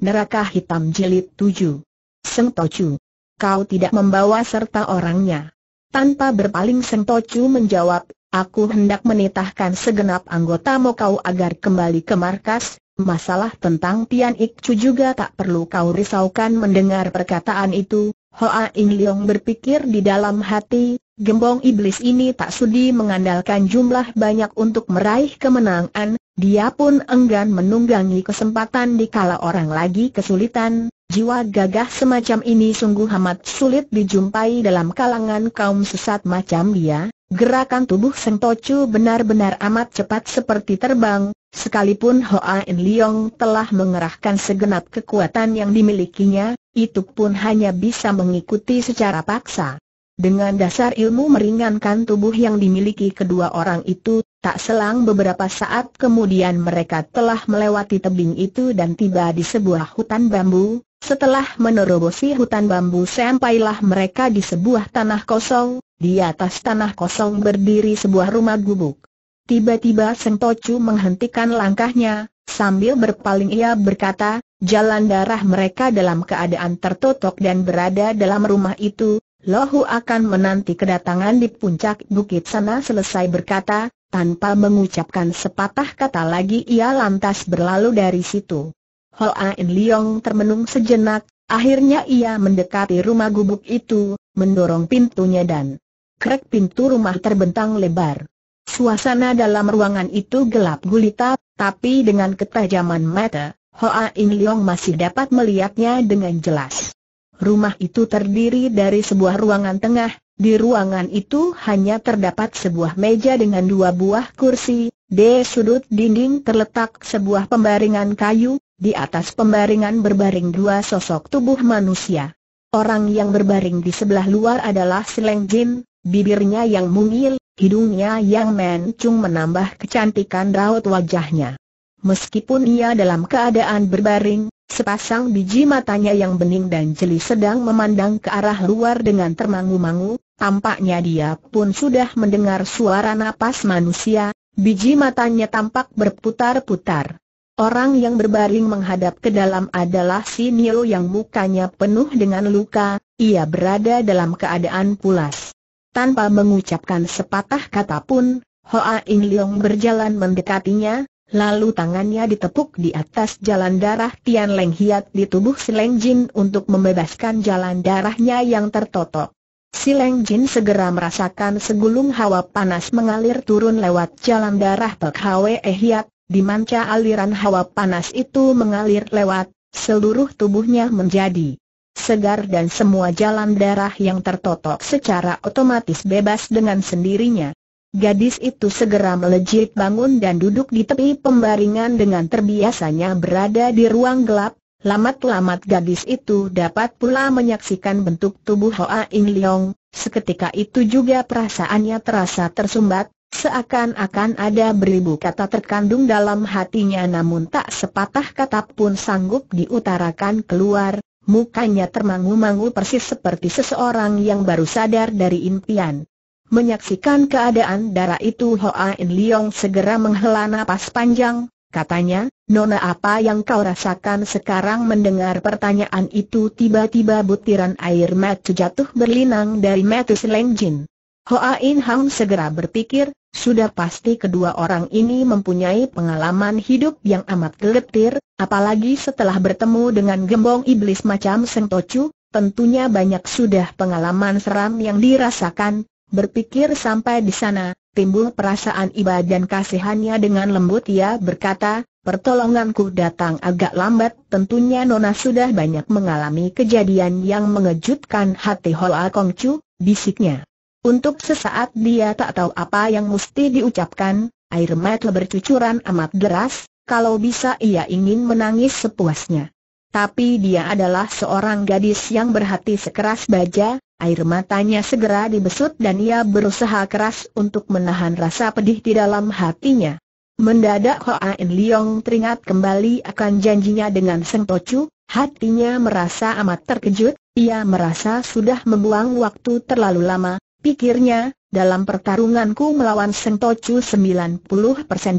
Neraka Hitam Jilid 7 Seng Tocu Kau tidak membawa serta orangnya. Tanpa berpaling Seng Tocu menjawab Aku hendak menitahkan segenap anggota kau agar kembali ke markas. Masalah tentang Tian Ik Chu juga tak perlu kau risaukan mendengar perkataan itu. Hoa In Leong berpikir di dalam hati, gembong iblis ini tak sudi mengandalkan jumlah banyak untuk meraih kemenangan, dia pun enggan menunggangi kesempatan di kala orang lagi kesulitan, jiwa gagah semacam ini sungguh amat sulit dijumpai dalam kalangan kaum sesat macam dia, gerakan tubuh Seng Tocu benar-benar amat cepat seperti terbang, sekalipun Hoa In Leong telah mengerahkan segenap kekuatan yang dimilikinya, itu pun hanya bisa mengikuti secara paksa. Dengan dasar ilmu meringankan tubuh yang dimiliki kedua orang itu, tak selang beberapa saat kemudian mereka telah melewati tebing itu dan tiba di sebuah hutan bambu. Setelah menerobosi hutan bambu sampailah mereka di sebuah tanah kosong, di atas tanah kosong berdiri sebuah rumah gubuk. Tiba-tiba Sentocu menghentikan langkahnya, sambil berpaling ia berkata, Jalan darah mereka dalam keadaan tertutup dan berada dalam rumah itu, Lohu akan menanti kedatangan di puncak bukit sana selesai berkata, tanpa mengucapkan sepatah kata lagi ia lantas berlalu dari situ. Hoa In Leong termenung sejenak, akhirnya ia mendekati rumah gubuk itu, mendorong pintunya dan krek pintu rumah terbentang lebar. Suasana dalam ruangan itu gelap gulita, tapi dengan ketajaman mata, Hoa In Leong masih dapat melihatnya dengan jelas. Rumah itu terdiri dari sebuah ruangan tengah, di ruangan itu hanya terdapat sebuah meja dengan dua buah kursi, di sudut dinding terletak sebuah pembaringan kayu, di atas pembaringan berbaring dua sosok tubuh manusia. Orang yang berbaring di sebelah luar adalah Sileng Jin, bibirnya yang mungil, hidungnya yang mencung menambah kecantikan raut wajahnya. Meskipun ia dalam keadaan berbaring, sepasang biji matanya yang bening dan jeli sedang memandang ke arah luar dengan termangu-mangu, tampaknya dia pun sudah mendengar suara napas manusia, biji matanya tampak berputar-putar. Orang yang berbaring menghadap ke dalam adalah si Nio yang mukanya penuh dengan luka, ia berada dalam keadaan pulas. Tanpa mengucapkan sepatah kata pun, Hoa In Leong berjalan mendekatinya, Lalu tangannya ditepuk di atas jalan darah Tian Leng Hiat di tubuh Si Leng Jin untuk membebaskan jalan darahnya yang tertotok. Si Leng Jin segera merasakan segulung hawa panas mengalir turun lewat jalan darah Pek Hwe Hiat, di manca aliran hawa panas itu mengalir lewat, seluruh tubuhnya menjadi segar dan semua jalan darah yang tertotok secara otomatis bebas dengan sendirinya. Gadis itu segera melejit bangun dan duduk di tepi pembaringan dengan terbiasanya berada di ruang gelap. Lamat-lamat gadis itu dapat pula menyaksikan bentuk tubuh Hoa In Leong, seketika itu juga perasaannya terasa tersumbat, seakan-akan ada beribu kata terkandung dalam hatinya namun tak sepatah kata pun sanggup diutarakan keluar, mukanya termangu-mangu persis seperti seseorang yang baru sadar dari impian. Menyaksikan keadaan darah itu Hoa In Leong segera menghela napas panjang, katanya, Nona apa yang kau rasakan sekarang mendengar pertanyaan itu tiba-tiba butiran air mata jatuh berlinang dari mata Seleng Jin. Hoa In Hang segera berpikir, sudah pasti kedua orang ini mempunyai pengalaman hidup yang amat geletir, apalagi setelah bertemu dengan gembong iblis macam Seng Tocu, tentunya banyak sudah pengalaman seram yang dirasakan, Berpikir sampai di sana, timbul perasaan iba dan kasihannya dengan lembut ia berkata, pertolonganku datang agak lambat, tentunya Nona sudah banyak mengalami kejadian yang mengejutkan hati Hoa Kongcu, bisiknya. Untuk sesaat dia tak tahu apa yang mesti diucapkan, air mata bercucuran amat deras, kalau bisa ia ingin menangis sepuasnya. Tapi dia adalah seorang gadis yang berhati sekeras baja, Air matanya segera dibesut dan ia berusaha keras untuk menahan rasa pedih di dalam hatinya. Mendadak Hoa In Leong teringat kembali akan janjinya dengan Seng Tocu, hatinya merasa amat terkejut, ia merasa sudah membuang waktu terlalu lama, pikirnya, dalam pertarunganku melawan Seng Tocu 90%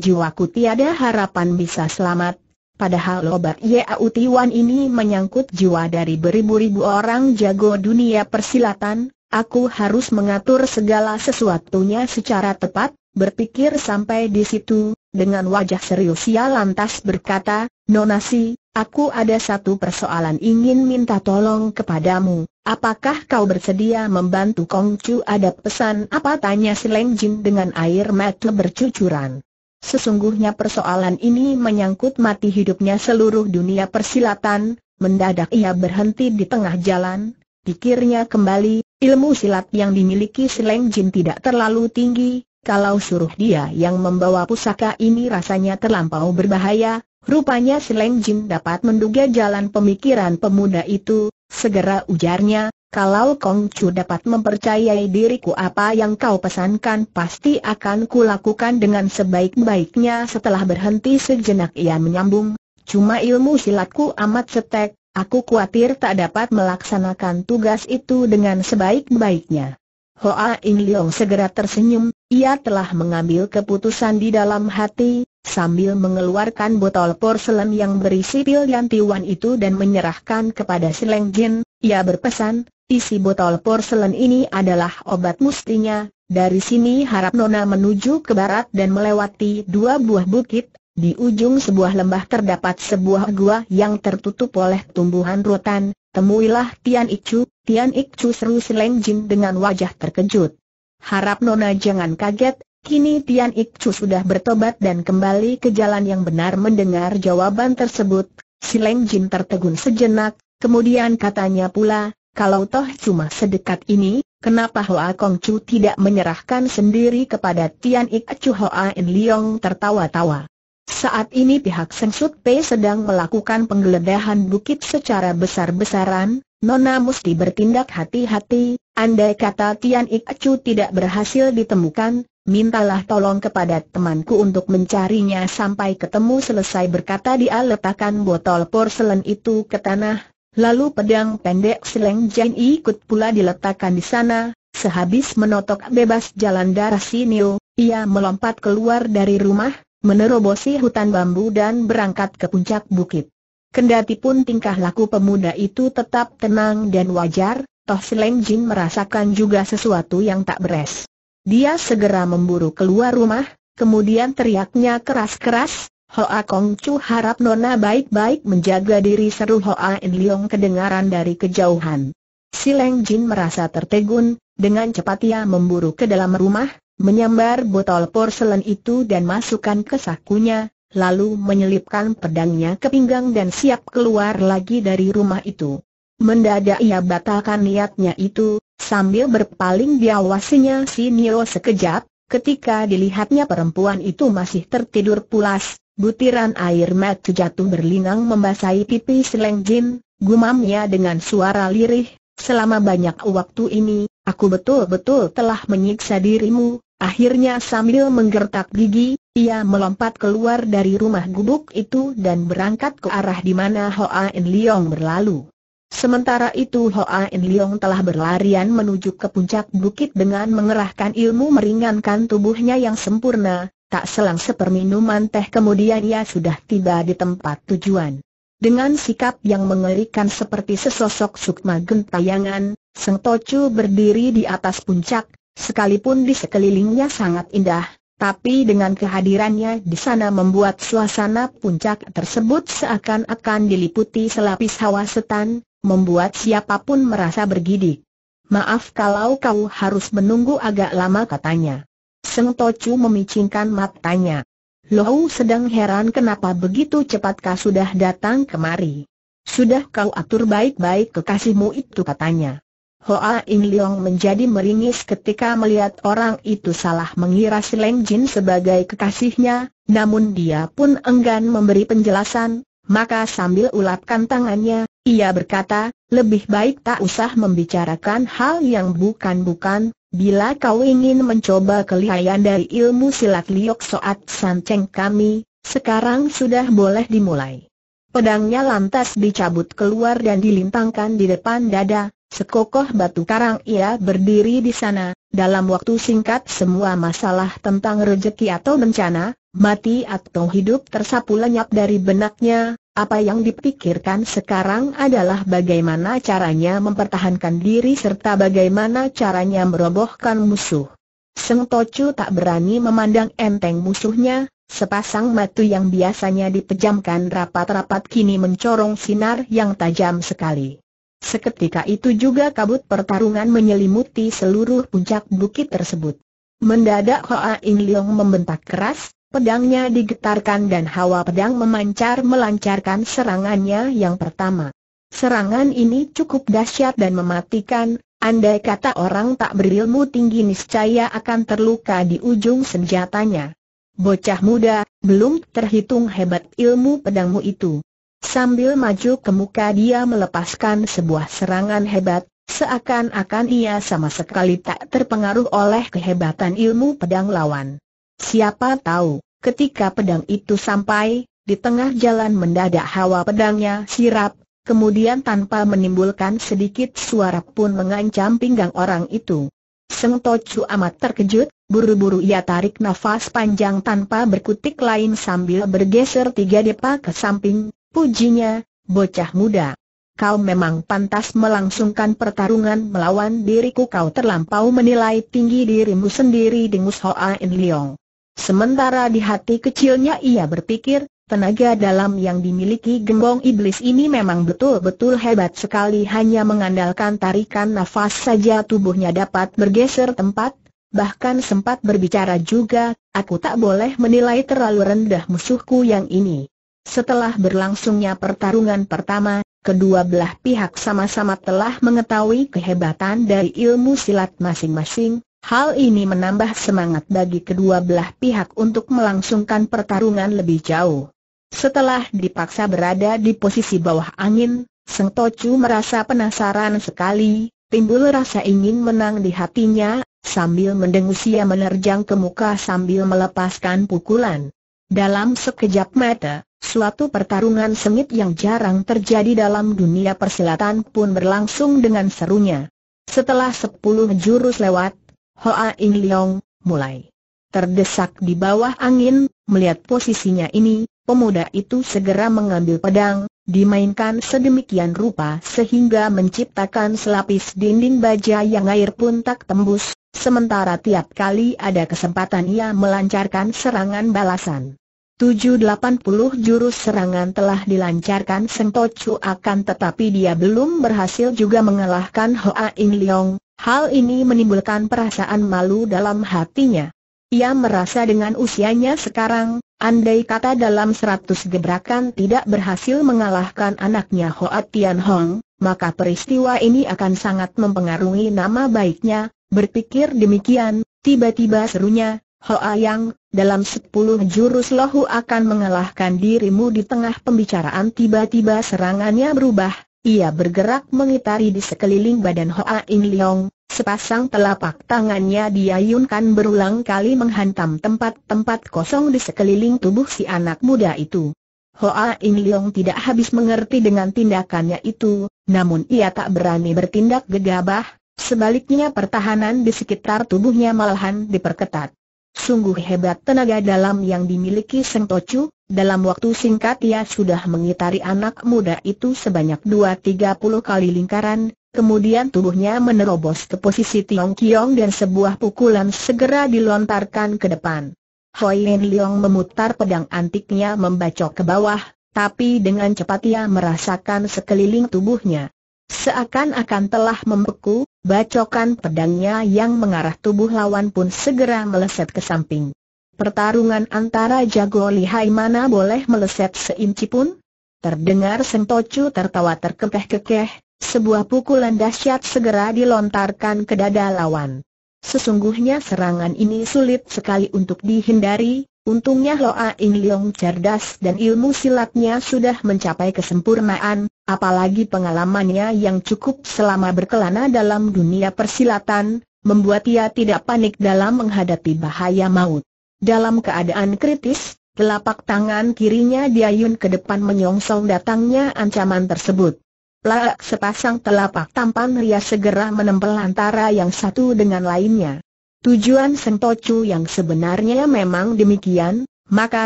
jiwaku tiada harapan bisa selamat, padahal obat Yau Tiwan ini menyangkut jiwa dari beribu-ribu orang jago dunia persilatan, aku harus mengatur segala sesuatunya secara tepat, berpikir sampai di situ, dengan wajah serius ia lantas berkata, Nonasi, aku ada satu persoalan ingin minta tolong kepadamu, apakah kau bersedia membantu Kongcu? Ada pesan apa? tanya si Leng Jin dengan air mata bercucuran. Sesungguhnya persoalan ini menyangkut mati hidupnya seluruh dunia persilatan, mendadak ia berhenti di tengah jalan, pikirnya kembali, ilmu silat yang dimiliki Sileng Jin tidak terlalu tinggi, kalau suruh dia yang membawa pusaka ini rasanya terlampau berbahaya, rupanya Sileng Jin dapat menduga jalan pemikiran pemuda itu, segera ujarnya, kalau Kong Chu dapat mempercayai diriku apa yang kau pesankan pasti akan kulakukan dengan sebaik-baiknya. Setelah berhenti sejenak ia menyambung, cuma ilmu silatku amat setek, aku khawatir tak dapat melaksanakan tugas itu dengan sebaik-baiknya. Hoa Ing Leong segera tersenyum, ia telah mengambil keputusan di dalam hati, sambil mengeluarkan botol porselen yang berisi pil yantiwan itu dan menyerahkan kepada Sileng Jin, ia berpesan, Isi botol porselen ini adalah obat mustinya, dari sini harap Nona menuju ke barat dan melewati dua buah bukit, di ujung sebuah lembah terdapat sebuah gua yang tertutup oleh tumbuhan rotan, temuilah Tian Ikcu, Tian Ikcu seru Sileng Jin dengan wajah terkejut. Harap Nona jangan kaget, kini Tian Ikcu sudah bertobat dan kembali ke jalan yang benar mendengar jawaban tersebut, Sileng Jin tertegun sejenak, kemudian katanya pula, kalau toh cuma sedekat ini, kenapa Hoa Kong Chu tidak menyerahkan sendiri kepada Tian Ik Chu Hoa In Leong tertawa-tawa. Saat ini pihak Seng Sut Pei sedang melakukan penggeledahan bukit secara besar-besaran, Nona mesti bertindak hati-hati, andai kata Tian Ik Chu tidak berhasil ditemukan, mintalah tolong kepada temanku untuk mencarinya sampai ketemu selesai berkata dia letakkan botol porselen itu ke tanah, Lalu pedang pendek Sileng Jen ikut pula diletakkan di sana, sehabis menotok bebas jalan darah Sinio, ia melompat keluar dari rumah, menerobosi hutan bambu dan berangkat ke puncak bukit. Kendati pun tingkah laku pemuda itu tetap tenang dan wajar, toh Sileng Jin merasakan juga sesuatu yang tak beres. Dia segera memburu keluar rumah, kemudian teriaknya keras-keras, Hoa Kong Chu harap Nona baik-baik menjaga diri seru Hoa In Leong kedengaran dari kejauhan. Si Leng Jin merasa tertegun, dengan cepat ia memburu ke dalam rumah, menyambar botol porselen itu dan masukkan ke sakunya, lalu menyelipkan pedangnya ke pinggang dan siap keluar lagi dari rumah itu. Mendadak ia batalkan niatnya itu, sambil berpaling diawasinya si Nio sekejap, ketika dilihatnya perempuan itu masih tertidur pulas, Butiran air mata jatuh berlinang membasahi pipi Seleng Jin, gumamnya dengan suara lirih, selama banyak waktu ini, aku betul-betul telah menyiksa dirimu, akhirnya sambil menggertak gigi, ia melompat keluar dari rumah gubuk itu dan berangkat ke arah di mana Hoa In Leong berlalu. Sementara itu Hoa In Leong telah berlarian menuju ke puncak bukit dengan mengerahkan ilmu meringankan tubuhnya yang sempurna, Tak selang seperminuman teh kemudian ia sudah tiba di tempat tujuan. Dengan sikap yang mengerikan seperti sesosok sukma gentayangan, Seng Tocu berdiri di atas puncak, sekalipun di sekelilingnya sangat indah, tapi dengan kehadirannya di sana membuat suasana puncak tersebut seakan-akan diliputi selapis hawa setan, membuat siapa pun merasa bergidik. Maaf kalau kau harus menunggu agak lama katanya. Seng Tocu memicingkan matanya. Lohu sedang heran kenapa begitu cepat kau sudah datang kemari. Sudah kau atur baik-baik kekasihmu itu katanya. Hoa In Leong menjadi meringis ketika melihat orang itu salah mengira Sileng Jin sebagai kekasihnya, namun dia pun enggan memberi penjelasan, maka sambil ulapkan tangannya, ia berkata, lebih baik tak usah membicarakan hal yang bukan-bukan, Bila kau ingin mencoba kelihayan dari ilmu silat liok soat sanceng kami, sekarang sudah boleh dimulai. Pedangnya lantas dicabut keluar dan dilintangkan di depan dada, sekokoh batu karang ia berdiri di sana, dalam waktu singkat semua masalah tentang rejeki atau bencana, mati atau hidup tersapu lenyap dari benaknya, apa yang dipikirkan sekarang adalah bagaimana caranya mempertahankan diri serta bagaimana caranya merobohkan musuh. Seng Tocu tak berani memandang enteng musuhnya, sepasang mata yang biasanya dipejamkan rapat-rapat kini mencorong sinar yang tajam sekali. Seketika itu juga kabut pertarungan menyelimuti seluruh puncak bukit tersebut. Mendadak Hoa In Leong membentak keras, Pedangnya digetarkan dan hawa pedang memancar melancarkan serangannya yang pertama. Serangan ini cukup dahsyat dan mematikan, andai kata orang tak berilmu tinggi niscaya akan terluka di ujung senjatanya. Bocah muda, belum terhitung hebat ilmu pedangmu itu. Sambil maju ke muka dia melepaskan sebuah serangan hebat, seakan-akan ia sama sekali tak terpengaruh oleh kehebatan ilmu pedang lawan. Siapa tahu, ketika pedang itu sampai, di tengah jalan mendadak hawa pedangnya sirap, kemudian tanpa menimbulkan sedikit suara pun mengancam pinggang orang itu. Seng Tocu amat terkejut, buru-buru ia tarik nafas panjang tanpa berkutik lain sambil bergeser tiga depa ke samping, pujinya, bocah muda. Kau memang pantas melangsungkan pertarungan melawan diriku kau terlampau menilai tinggi dirimu sendiri dengus Hoa In Leong. Sementara di hati kecilnya ia berpikir, tenaga dalam yang dimiliki gembong iblis ini memang betul-betul hebat sekali hanya mengandalkan tarikan nafas saja tubuhnya dapat bergeser tempat, bahkan sempat berbicara juga, aku tak boleh menilai terlalu rendah musuhku yang ini. Setelah berlangsungnya pertarungan pertama, kedua belah pihak sama-sama telah mengetahui kehebatan dari ilmu silat masing-masing, Hal ini menambah semangat bagi kedua belah pihak untuk melangsungkan pertarungan lebih jauh. Setelah dipaksa berada di posisi bawah angin, Seng Tocu merasa penasaran sekali, timbul rasa ingin menang di hatinya, sambil mendengus ia menerjang ke muka sambil melepaskan pukulan. Dalam sekejap mata, suatu pertarungan sengit yang jarang terjadi dalam dunia persilatan pun berlangsung dengan serunya. Setelah sepuluh jurus lewat, Hoa In Leong, mulai terdesak di bawah angin, melihat posisinya ini, pemuda itu segera mengambil pedang, dimainkan sedemikian rupa sehingga menciptakan selapis dinding baja yang air pun tak tembus, sementara tiap kali ada kesempatan ia melancarkan serangan balasan. 780 jurus serangan telah dilancarkan Seng Tocu akan tetapi dia belum berhasil juga mengalahkan Hoa In Leong, Hal ini menimbulkan perasaan malu dalam hatinya. Ia merasa dengan usianya sekarang, andai kata dalam seratus gebrakan tidak berhasil mengalahkan anaknya Hoa Tian Hong, maka peristiwa ini akan sangat mempengaruhi nama baiknya, berpikir demikian, tiba-tiba serunya, Hoa Yang, dalam sepuluh jurus lohu akan mengalahkan dirimu di tengah pembicaraan tiba-tiba serangannya berubah, ia bergerak mengitari di sekeliling badan Hoa In Leong, sepasang telapak tangannya diayunkan berulang kali menghantam tempat-tempat kosong di sekeliling tubuh si anak muda itu. Hoa In Leong tidak habis mengerti dengan tindakannya itu, namun ia tak berani bertindak gegabah, sebaliknya pertahanan di sekitar tubuhnya malahan diperketat. Sungguh hebat tenaga dalam yang dimiliki Seng Tocu, dalam waktu singkat ia sudah mengitari anak muda itu sebanyak dua tiga puluh kali lingkaran, kemudian tubuhnya menerobos ke posisi Tiong Kiong dan sebuah pukulan segera dilontarkan ke depan. Hoi Yen Leong memutar pedang antiknya membacok ke bawah, tapi dengan cepat ia merasakan sekeliling tubuhnya. Seakan-akan telah membeku, bacokan pedangnya yang mengarah tubuh lawan pun segera meleset ke samping. Pertarungan antara jago lihai mana boleh meleset seinci pun? Terdengar sentocu tertawa terkekeh-kekeh, sebuah pukulan dahsyat segera dilontarkan ke dada lawan. Sesungguhnya serangan ini sulit sekali untuk dihindari, Untungnya Loa In Leong cerdas dan ilmu silatnya sudah mencapai kesempurnaan, apalagi pengalamannya yang cukup selama berkelana dalam dunia persilatan, membuat ia tidak panik dalam menghadapi bahaya maut. Dalam keadaan kritis, telapak tangan kirinya diayun ke depan menyongsong datangnya ancaman tersebut. Plak sepasang telapak tampan ria segera menempel antara yang satu dengan lainnya. Tujuan Sentocu yang sebenarnya memang demikian, maka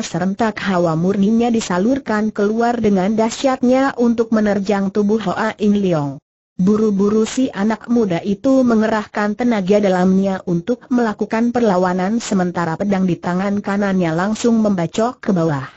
serentak hawa murninya disalurkan keluar dengan dahsyatnya untuk menerjang tubuh Hoa In Leong. Buru-buru si anak muda itu mengerahkan tenaga dalamnya untuk melakukan perlawanan sementara pedang di tangan kanannya langsung membacok ke bawah.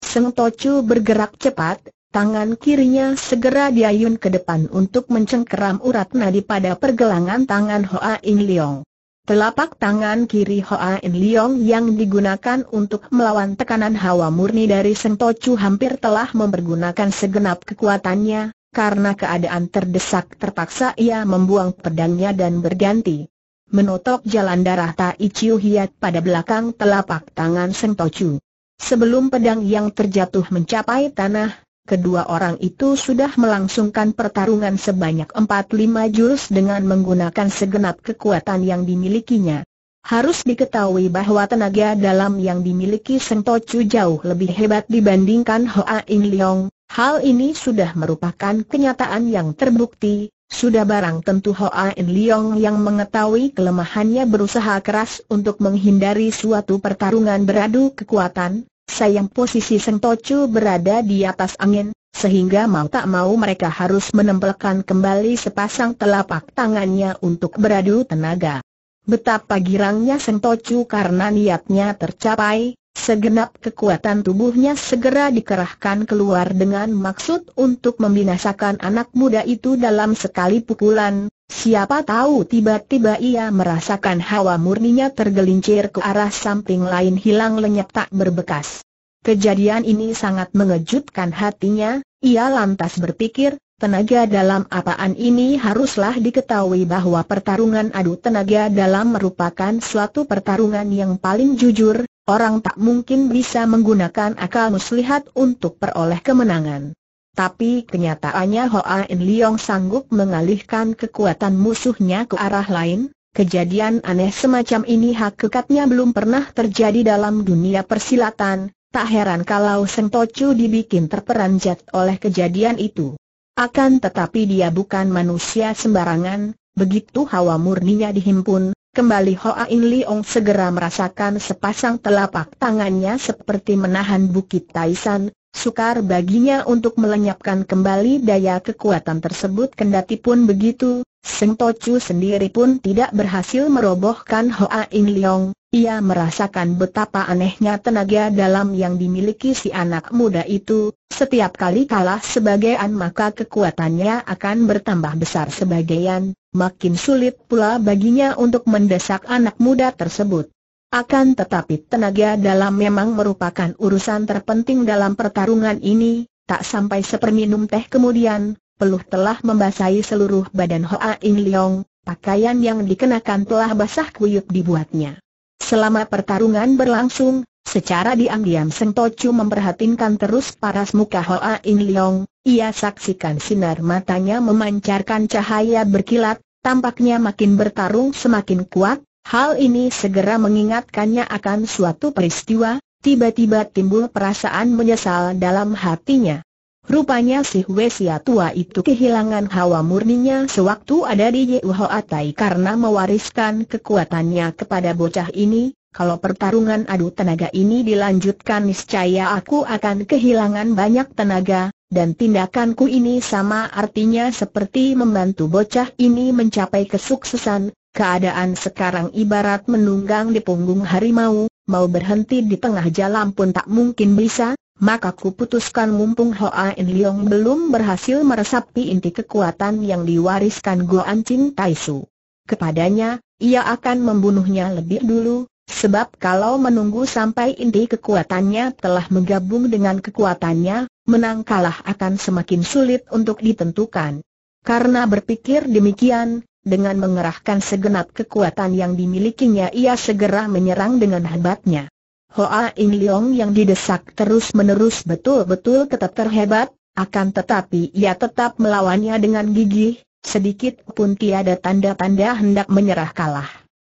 Seng Tocu bergerak cepat, tangan kirinya segera diayun ke depan untuk mencengkeram urat nadi pada pergelangan tangan Hoa In Leong. Telapak tangan kiri Hoa In Leong yang digunakan untuk melawan tekanan hawa murni dari Seng Tocu hampir telah mempergunakan segenap kekuatannya, karena keadaan terdesak terpaksa ia membuang pedangnya dan berganti. Menotok jalan darah Tai Chiu Hiat pada belakang telapak tangan Seng Tochu. Sebelum pedang yang terjatuh mencapai tanah, kedua orang itu sudah melangsungkan pertarungan sebanyak 4-5 jurus dengan menggunakan segenap kekuatan yang dimilikinya. Harus diketahui bahwa tenaga dalam yang dimiliki Seng Tochu jauh lebih hebat dibandingkan Hoa In Leong, Hal ini sudah merupakan kenyataan yang terbukti, sudah barang tentu Hoa In Leong yang mengetahui kelemahannya berusaha keras untuk menghindari suatu pertarungan beradu kekuatan, sayang posisi Seng Tocu berada di atas angin, sehingga mau tak mau mereka harus menempelkan kembali sepasang telapak tangannya untuk beradu tenaga. Betapa girangnya Seng Tocu karena niatnya tercapai, Segenap kekuatan tubuhnya segera dikerahkan keluar dengan maksud untuk membinasakan anak muda itu dalam sekali pukulan. Siapa tahu tiba-tiba ia merasakan hawa murninya tergelincir ke arah samping lain hilang lenyap tak berbekas. Kejadian ini sangat mengejutkan hatinya, ia lantas berpikir, tenaga dalam apaan ini haruslah diketahui bahwa pertarungan adu tenaga dalam merupakan suatu pertarungan yang paling jujur, Orang tak mungkin bisa menggunakan akal muslihat untuk peroleh kemenangan. Tapi kenyataannya Hoa In Leong sanggup mengalihkan kekuatan musuhnya ke arah lain, kejadian aneh semacam ini hakikatnya belum pernah terjadi dalam dunia persilatan, tak heran kalau Seng Tocu dibikin terperanjat oleh kejadian itu. Akan tetapi dia bukan manusia sembarangan, begitu hawa murninya dihimpun, Kembali Hoa In Leong segera merasakan sepasang telapak tangannya seperti menahan bukit Taisan, sukar baginya untuk melenyapkan kembali daya kekuatan tersebut. Kendati pun begitu, Seng Tocu sendiri pun tidak berhasil merobohkan Hoa In Leong, ia merasakan betapa anehnya tenaga dalam yang dimiliki si anak muda itu, setiap kali kalah sebagian maka kekuatannya akan bertambah besar sebagian, makin sulit pula baginya untuk mendesak anak muda tersebut. Akan tetapi tenaga dalam memang merupakan urusan terpenting dalam pertarungan ini, tak sampai seperminum teh kemudian, peluh telah membasahi seluruh badan Hoa In Leong, pakaian yang dikenakan telah basah kuyup dibuatnya. Selama pertarungan berlangsung, secara diam-diam Seng Tocu memperhatikan terus paras muka Hoa In Leong, ia saksikan sinar matanya memancarkan cahaya berkilat, tampaknya makin bertarung semakin kuat, hal ini segera mengingatkannya akan suatu peristiwa, tiba-tiba timbul perasaan menyesal dalam hatinya. Rupanya si Hwesia tua itu kehilangan hawa murninya sewaktu ada di Yehuhoatai karena mewariskan kekuatannya kepada bocah ini, kalau pertarungan adu tenaga ini dilanjutkan niscaya aku akan kehilangan banyak tenaga, dan tindakanku ini sama artinya seperti membantu bocah ini mencapai kesuksesan, keadaan sekarang ibarat menunggang di punggung harimau, mau berhenti di tengah jalan pun tak mungkin bisa, maka ku putuskan mumpung Hoa In Leong belum berhasil meresapi inti kekuatan yang diwariskan Goan Chin Taisu. Kepadanya, ia akan membunuhnya lebih dulu, sebab kalau menunggu sampai inti kekuatannya telah menggabung dengan kekuatannya, menang kalah akan semakin sulit untuk ditentukan. Karena berpikir demikian, dengan mengerahkan segenap kekuatan yang dimilikinya ia segera menyerang dengan hebatnya. Hoa In Leong yang didesak terus-menerus betul-betul tetap terhebat, akan tetapi ia tetap melawannya dengan gigih, sedikit pun tiada tanda-tanda hendak menyerah kalah.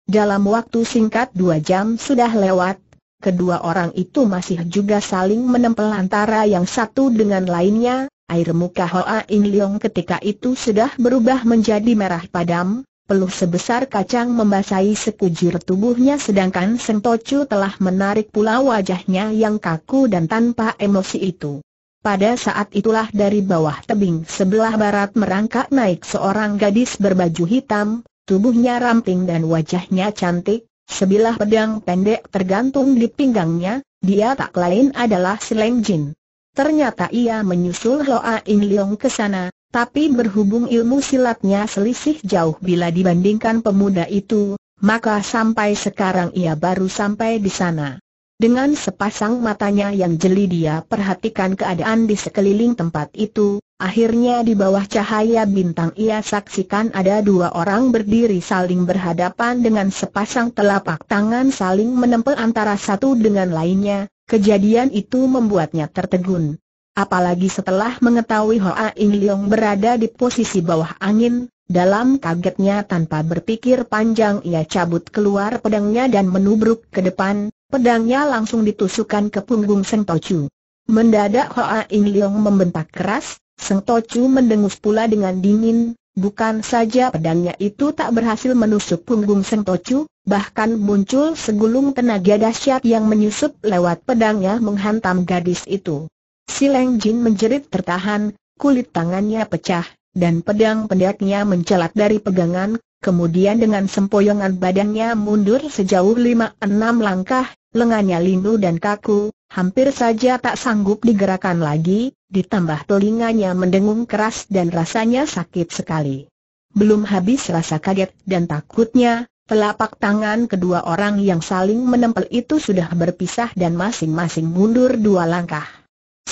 Dalam waktu singkat dua jam sudah lewat, kedua orang itu masih juga saling menempel antara yang satu dengan lainnya, air muka Hoa In Leong ketika itu sudah berubah menjadi merah padam, peluh sebesar kacang membasahi sekujur tubuhnya sedangkan Seng Tocu telah menarik pula wajahnya yang kaku dan tanpa emosi itu. Pada saat itulah dari bawah tebing sebelah barat merangkak naik seorang gadis berbaju hitam, tubuhnya ramping dan wajahnya cantik, sebilah pedang pendek tergantung di pinggangnya, dia tak lain adalah Sileng Jin. Ternyata ia menyusul Hoa In Leong ke sana, tapi berhubung ilmu silatnya selisih jauh bila dibandingkan pemuda itu, maka sampai sekarang ia baru sampai di sana. Dengan sepasang matanya yang jeli dia perhatikan keadaan di sekeliling tempat itu, akhirnya di bawah cahaya bintang ia saksikan ada dua orang berdiri saling berhadapan dengan sepasang telapak tangan saling menempel antara satu dengan lainnya, kejadian itu membuatnya tertegun. Apalagi setelah mengetahui Hoa In Leong berada di posisi bawah angin, dalam kagetnya tanpa berpikir panjang ia cabut keluar pedangnya dan menubruk ke depan, pedangnya langsung ditusukkan ke punggung Seng Tocu. Mendadak Hoa In Leong membentak keras, Seng Tocu mendengus pula dengan dingin, bukan saja pedangnya itu tak berhasil menusuk punggung Seng Tocu, bahkan muncul segulung tenaga dahsyat yang menyusup lewat pedangnya menghantam gadis itu. Si Leng Jin menjerit tertahan, kulit tangannya pecah, dan pedang pendeknya mencelat dari pegangan, kemudian dengan sempoyongan badannya mundur sejauh lima enam langkah, lengannya lindu dan kaku, hampir saja tak sanggup digerakkan lagi, ditambah telinganya mendengung keras dan rasanya sakit sekali. Belum habis rasa kaget dan takutnya, telapak tangan kedua orang yang saling menempel itu sudah berpisah dan masing-masing mundur dua langkah.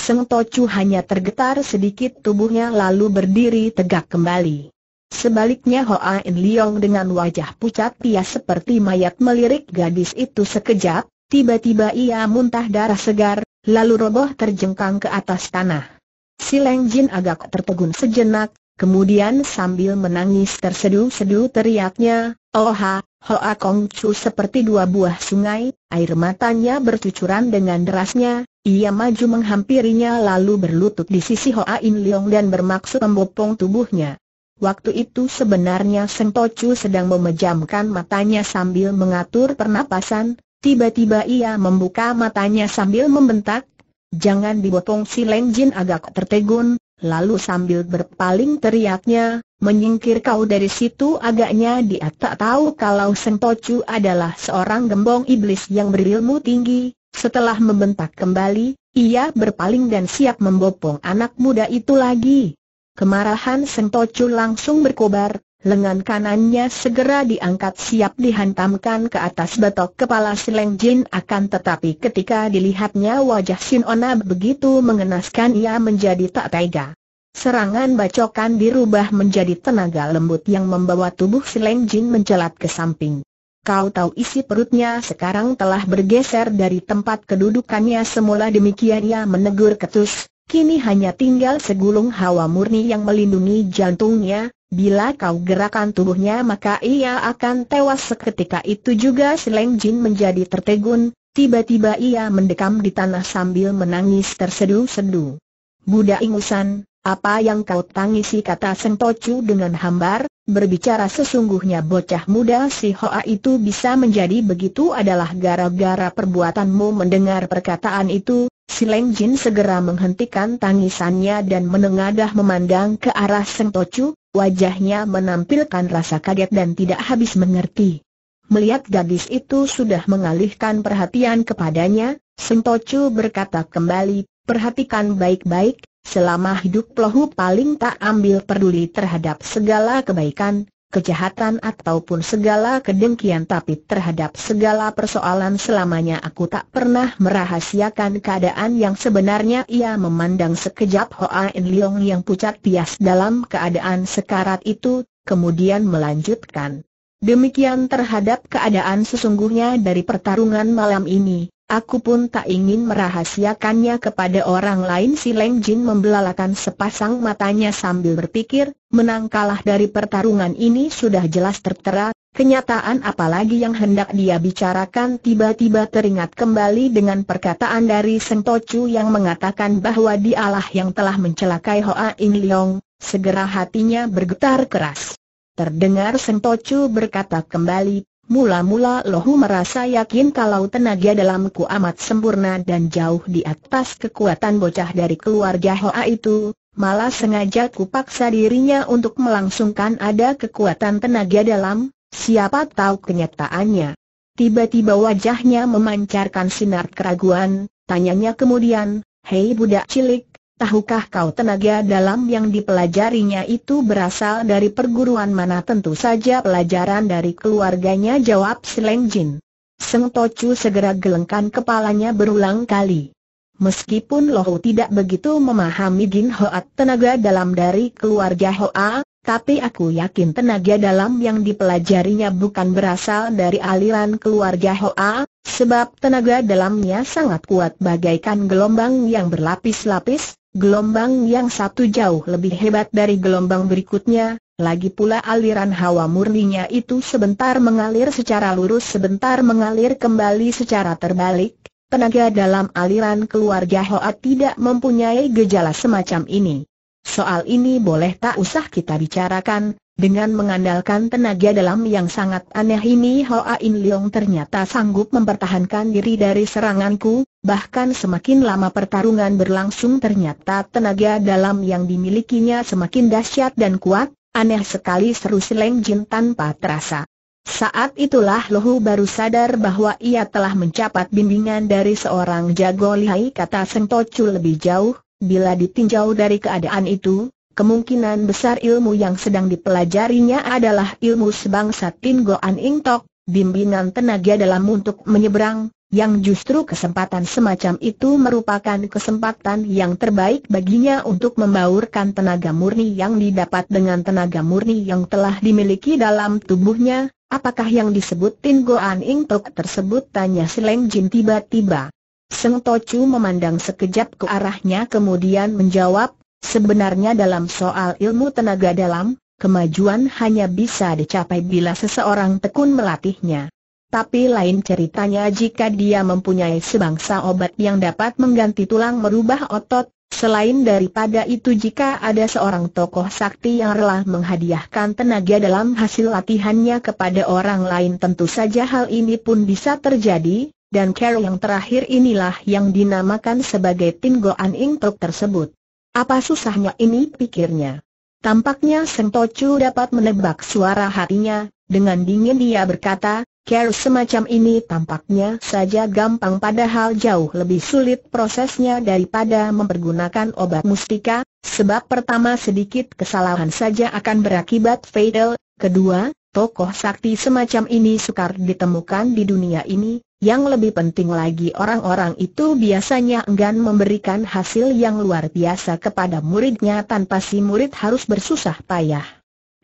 Seng Tocu hanya tergetar sedikit tubuhnya lalu berdiri tegak kembali. Sebaliknya Hoa In Leong dengan wajah pucat pias seperti mayat melirik gadis itu sekejap, tiba-tiba ia muntah darah segar, lalu roboh terjengkang ke atas tanah. Si Leng Jin agak tertegun sejenak, kemudian sambil menangis terseduh-seduh teriaknya, Oha, Hoa Kong Chu seperti dua buah sungai, air matanya bercucuran dengan derasnya, ia maju menghampirinya lalu berlutut di sisi Hoa In Leong dan bermaksud membopong tubuhnya. Waktu itu sebenarnya Seng Tocu sedang memejamkan matanya sambil mengatur pernapasan, tiba-tiba ia membuka matanya sambil membentak, Jangan dibopong si Leng Jin agak tertegun, lalu sambil berpaling teriaknya, menyingkir kau dari situ agaknya dia tak tahu kalau Seng Tocu adalah seorang gembong iblis yang berilmu tinggi, setelah membentak kembali, ia berpaling dan siap membopong anak muda itu lagi. Kemarahan Seng Tocu langsung berkobar, lengan kanannya segera diangkat siap dihantamkan ke atas batok kepala Sileng Jin akan tetapi ketika dilihatnya wajah Sin Ona begitu mengenaskan ia menjadi tak tega. Serangan bacokan dirubah menjadi tenaga lembut yang membawa tubuh Sileng Jin mencelat ke samping. Kau tahu isi perutnya sekarang telah bergeser dari tempat kedudukannya semula demikian ia menegur ketus, kini hanya tinggal segulung hawa murni yang melindungi jantungnya, bila kau gerakan tubuhnya maka ia akan tewas. Seketika itu juga Seleng Jin menjadi tertegun, tiba-tiba ia mendekam di tanah sambil menangis terseduh-seduh. Budak ingusan, apa yang kau tangisi kata Sentocu dengan hambar, Berbicara sesungguhnya bocah muda si Hoa itu bisa menjadi begitu adalah gara-gara perbuatanmu mendengar perkataan itu, si Leng Jin segera menghentikan tangisannya dan menengadah memandang ke arah Seng Tocu, wajahnya menampilkan rasa kaget dan tidak habis mengerti. Melihat gadis itu sudah mengalihkan perhatian kepadanya, Seng Tocu berkata kembali, perhatikan baik-baik, Selama hidup Lohu paling tak ambil peduli terhadap segala kebaikan, kejahatan ataupun segala kedengkian tapi terhadap segala persoalan selamanya aku tak pernah merahasiakan keadaan yang sebenarnya ia memandang sekejap Hoa In Leong yang pucat pias dalam keadaan sekarat itu, kemudian melanjutkan. Demikian terhadap keadaan sesungguhnya dari pertarungan malam ini, Aku pun tak ingin merahasiakannya kepada orang lain. Si Leng Jin membelalakan sepasang matanya sambil berpikir, menang kalah dari pertarungan ini sudah jelas tertera, kenyataan apalagi yang hendak dia bicarakan. Tiba-tiba teringat kembali dengan perkataan dari Seng Tocu yang mengatakan bahwa dialah yang telah mencelakai Hoa In Leong, segera hatinya bergetar keras. terdengar Seng Tocu berkata kembali, Mula-mula Lohu merasa yakin kalau tenaga dalamku amat sempurna dan jauh di atas kekuatan bocah dari keluarga Hoa itu, malah sengaja kupaksa dirinya untuk melangsungkan ada kekuatan tenaga dalam, siapa tahu kenyataannya. Tiba-tiba wajahnya memancarkan sinar keraguan, tanyanya kemudian, Hei budak cilik, Tahukah kau tenaga dalam yang dipelajarinya itu berasal dari perguruan mana tentu saja pelajaran dari keluarganya jawab Sileng Jin. Seng Tocu segera gelengkan kepalanya berulang kali. Meskipun Lohu tidak begitu memahami Gin Hoat tenaga dalam dari keluarga Hoa, tapi aku yakin tenaga dalam yang dipelajarinya bukan berasal dari aliran keluarga Hoa, sebab tenaga dalamnya sangat kuat bagaikan gelombang yang berlapis-lapis, Gelombang yang satu jauh lebih hebat dari gelombang berikutnya, lagi pula aliran hawa murninya itu sebentar mengalir secara lurus sebentar mengalir kembali secara terbalik, tenaga dalam aliran keluarga Hoa tidak mempunyai gejala semacam ini. Soal ini boleh tak usah kita bicarakan, dengan mengandalkan tenaga dalam yang sangat aneh ini Hoa In Leong ternyata sanggup mempertahankan diri dari seranganku, bahkan semakin lama pertarungan berlangsung ternyata tenaga dalam yang dimilikinya semakin dahsyat dan kuat, aneh sekali seru Sileng Jin tanpa terasa. Saat itulah Lohu baru sadar bahwa ia telah mencapat bimbingan dari seorang jago lihai kata Seng Tocu lebih jauh, bila ditinjau dari keadaan itu, kemungkinan besar ilmu yang sedang dipelajarinya adalah ilmu sebangsa Tin An Ing Tok, bimbingan tenaga dalam untuk menyeberang, yang justru kesempatan semacam itu merupakan kesempatan yang terbaik baginya untuk membaurkan tenaga murni yang didapat dengan tenaga murni yang telah dimiliki dalam tubuhnya, apakah yang disebut Tin An Ing Tok tersebut tanya Seleng Jin tiba-tiba. Seng Tocu memandang sekejap ke arahnya kemudian menjawab, Sebenarnya dalam soal ilmu tenaga dalam, kemajuan hanya bisa dicapai bila seseorang tekun melatihnya. Tapi lain ceritanya jika dia mempunyai sebangsa obat yang dapat mengganti tulang merubah otot, selain daripada itu jika ada seorang tokoh sakti yang rela menghadiahkan tenaga dalam hasil latihannya kepada orang lain tentu saja hal ini pun bisa terjadi, dan care yang terakhir inilah yang dinamakan sebagai Tinggoan Ingtok tersebut. Apa susahnya ini pikirnya. Tampaknya Seng Tocu dapat menebak suara hatinya, dengan dingin dia berkata, care semacam ini tampaknya saja gampang padahal jauh lebih sulit prosesnya daripada mempergunakan obat mustika, sebab pertama sedikit kesalahan saja akan berakibat fatal, kedua, tokoh sakti semacam ini sukar ditemukan di dunia ini, yang lebih penting lagi orang-orang itu biasanya enggan memberikan hasil yang luar biasa kepada muridnya tanpa si murid harus bersusah payah.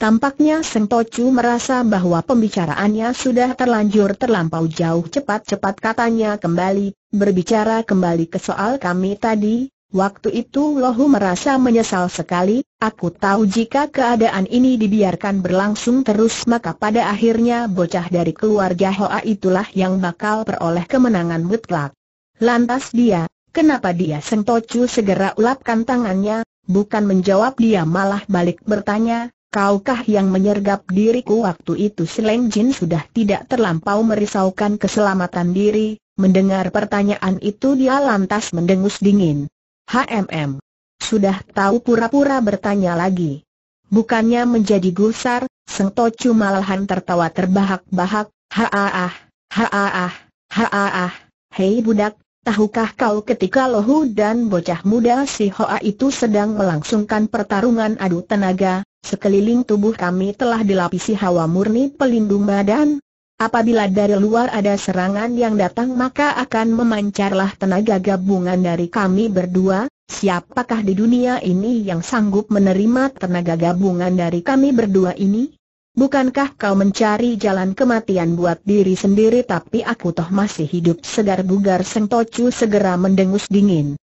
Tampaknya Seng Tocu merasa bahwa pembicaraannya sudah terlanjur terlampau jauh cepat-cepat katanya kembali, berbicara kembali ke soal kami tadi, Waktu itu Lohu merasa menyesal sekali, aku tahu jika keadaan ini dibiarkan berlangsung terus maka pada akhirnya bocah dari keluarga Hoa itulah yang bakal peroleh kemenangan mutlak. Lantas dia, kenapa dia Sentocu segera ulapkan tangannya, bukan menjawab dia malah balik bertanya, kaukah yang menyergap diriku waktu itu Sileng Jin sudah tidak terlampau merisaukan keselamatan diri, mendengar pertanyaan itu dia lantas mendengus dingin. HMM. Sudah tahu pura-pura bertanya lagi. Bukannya menjadi gusar, Seng Tocu malahan tertawa terbahak-bahak, ha-ah, ha-ah, ha-ah, hei budak, tahukah kau ketika Lohu dan bocah muda si Hoa itu sedang melangsungkan pertarungan adu tenaga, sekeliling tubuh kami telah dilapisi hawa murni pelindung badan, Apabila dari luar ada serangan yang datang maka akan memancarlah tenaga gabungan dari kami berdua, siapakah di dunia ini yang sanggup menerima tenaga gabungan dari kami berdua ini? Bukankah kau mencari jalan kematian buat diri sendiri tapi aku toh masih hidup segar bugar Seng Tocu segera mendengus dingin.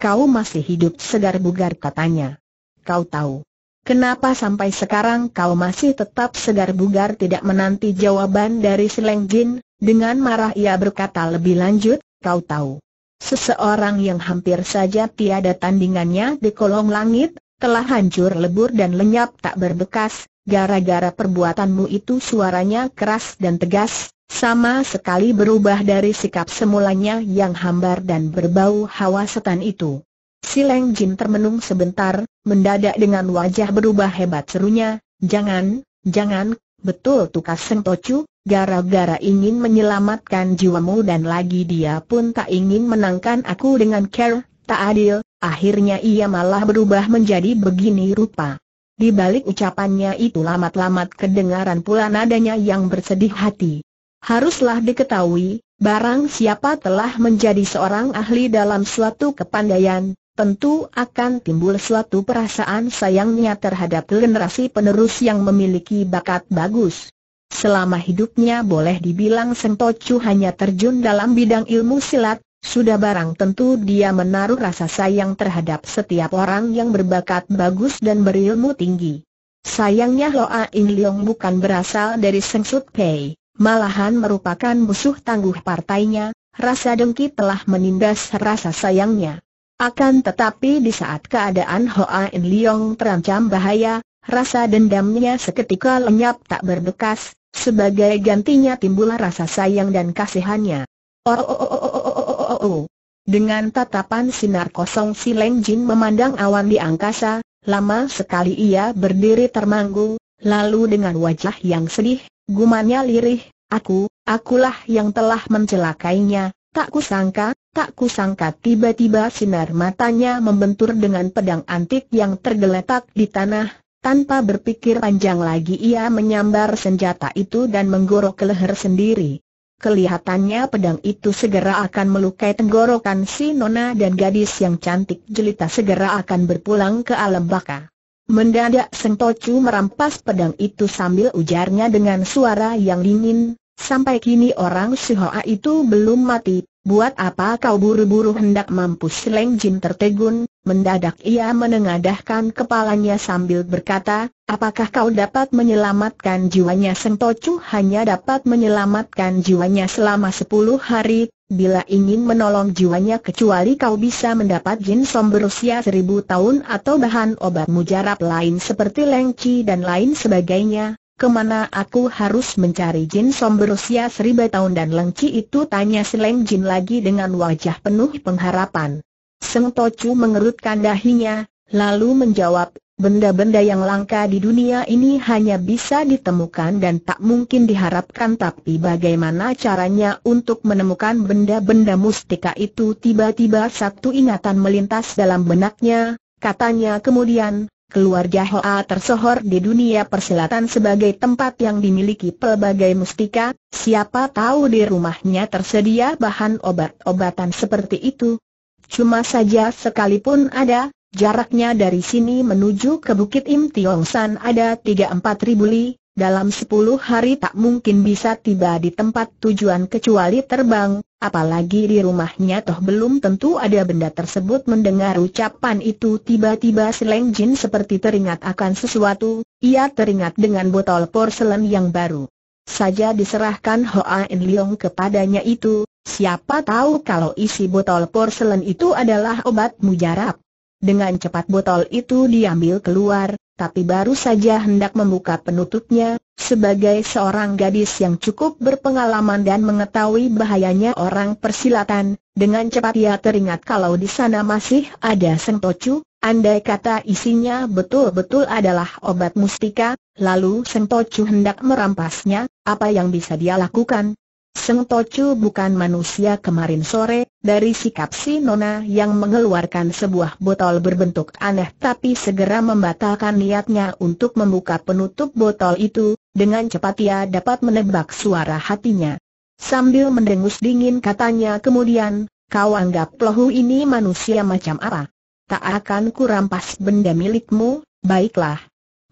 Kau masih hidup segar bugar katanya. Kau tahu. Kenapa sampai sekarang kau masih tetap segar bugar tidak menanti jawaban dari Sileng Jin? Dengan marah ia berkata lebih lanjut, kau tahu. Seseorang yang hampir saja tiada tandingannya di kolong langit, telah hancur lebur dan lenyap tak berbekas, gara-gara perbuatanmu itu suaranya keras dan tegas, sama sekali berubah dari sikap semulanya yang hambar dan berbau hawa setan itu. Si Leng Jin termenung sebentar, mendadak dengan wajah berubah hebat serunya, jangan, jangan, betul tukas Seng Tocu, gara-gara ingin menyelamatkan jiwamu dan lagi dia pun tak ingin menangkan aku dengan care, tak adil, akhirnya ia malah berubah menjadi begini rupa. Di balik ucapannya itu lamat-lamat kedengaran pula nadanya yang bersedih hati. Haruslah diketahui, barang siapa telah menjadi seorang ahli dalam suatu kepandaian, tentu akan timbul suatu perasaan sayangnya terhadap generasi penerus yang memiliki bakat bagus. Selama hidupnya boleh dibilang Seng Tocu hanya terjun dalam bidang ilmu silat, sudah barang tentu dia menaruh rasa sayang terhadap setiap orang yang berbakat bagus dan berilmu tinggi. Sayangnya Loa In Leong bukan berasal dari Seng Sut Pei, malahan merupakan musuh tangguh partainya, rasa dengki telah menindas rasa sayangnya. Akan tetapi di saat keadaan Hoa In Leong terancam bahaya, rasa dendamnya seketika lenyap tak berbekas, sebagai gantinya timbullah rasa sayang dan kasihannya. Oh, oh, oh, oh, oh, oh, oh, oh, oh. Dengan tatapan sinar kosong si Leng Jin memandang awan di angkasa, lama sekali ia berdiri termangu, lalu dengan wajah yang sedih, gumannya lirih, aku, akulah yang telah mencelakainya, tak kusangka, tak kusangka tiba-tiba sinar matanya membentur dengan pedang antik yang tergeletak di tanah, tanpa berpikir panjang lagi ia menyambar senjata itu dan menggorok ke leher sendiri. Kelihatannya pedang itu segera akan melukai tenggorokan si Nona dan gadis yang cantik jelita segera akan berpulang ke alam baka. Mendadak Seng Tocu merampas pedang itu sambil ujarnya dengan suara yang dingin, sampai kini orang Sihoa itu belum mati, buat apa kau buru-buru hendak mampus Leng Jin tertegun, mendadak ia menengadahkan kepalanya sambil berkata, Apakah kau dapat menyelamatkan jiwanya? Seng Tocu hanya dapat menyelamatkan jiwanya selama sepuluh hari, bila ingin menolong jiwanya kecuali kau bisa mendapat jin som berusia seribu tahun atau bahan obat mujarab lain seperti lengci dan lain sebagainya, ke mana aku harus mencari jin som berusia seribu tahun dan lengci itu? Tanya Seleng Jin lagi dengan wajah penuh pengharapan. Seng Tocu mengerutkan dahinya, lalu menjawab, Benda-benda yang langka di dunia ini hanya bisa ditemukan dan tak mungkin diharapkan. Tapi bagaimana caranya untuk menemukan benda-benda mustika itu? Tiba-tiba satu ingatan melintas dalam benaknya, katanya kemudian, keluarga Hoa tersohor di dunia persilatan sebagai tempat yang dimiliki pelbagai mustika, siapa tahu di rumahnya tersedia bahan obat-obatan seperti itu. Cuma saja sekalipun ada, Jaraknya dari sini menuju ke Bukit Im Tiong San ada 3-4 ribu li, dalam 10 hari tak mungkin bisa tiba di tempat tujuan kecuali terbang, apalagi di rumahnya toh belum tentu ada benda tersebut mendengar ucapan itu tiba-tiba Seleng Jin seperti teringat akan sesuatu, ia teringat dengan botol porselen yang baru saja diserahkan Hoa In Leong kepadanya itu, siapa tahu kalau isi botol porselen itu adalah obat mujarab. Dengan cepat botol itu diambil keluar, tapi baru saja hendak membuka penutupnya, sebagai seorang gadis yang cukup berpengalaman dan mengetahui bahayanya orang persilatan, dengan cepat ia teringat kalau di sana masih ada sentocu, andai kata isinya betul-betul adalah obat mustika, lalu sentocu hendak merampasnya, apa yang bisa dia lakukan? Seng Tocu bukan manusia kemarin sore, dari sikap si Nona yang mengeluarkan sebuah botol berbentuk aneh tapi segera membatalkan niatnya untuk membuka penutup botol itu, dengan cepat ia dapat menebak suara hatinya. Sambil mendengus dingin katanya kemudian, kau anggap lohu ini manusia macam apa? Tak akan kurampas benda milikmu, baiklah.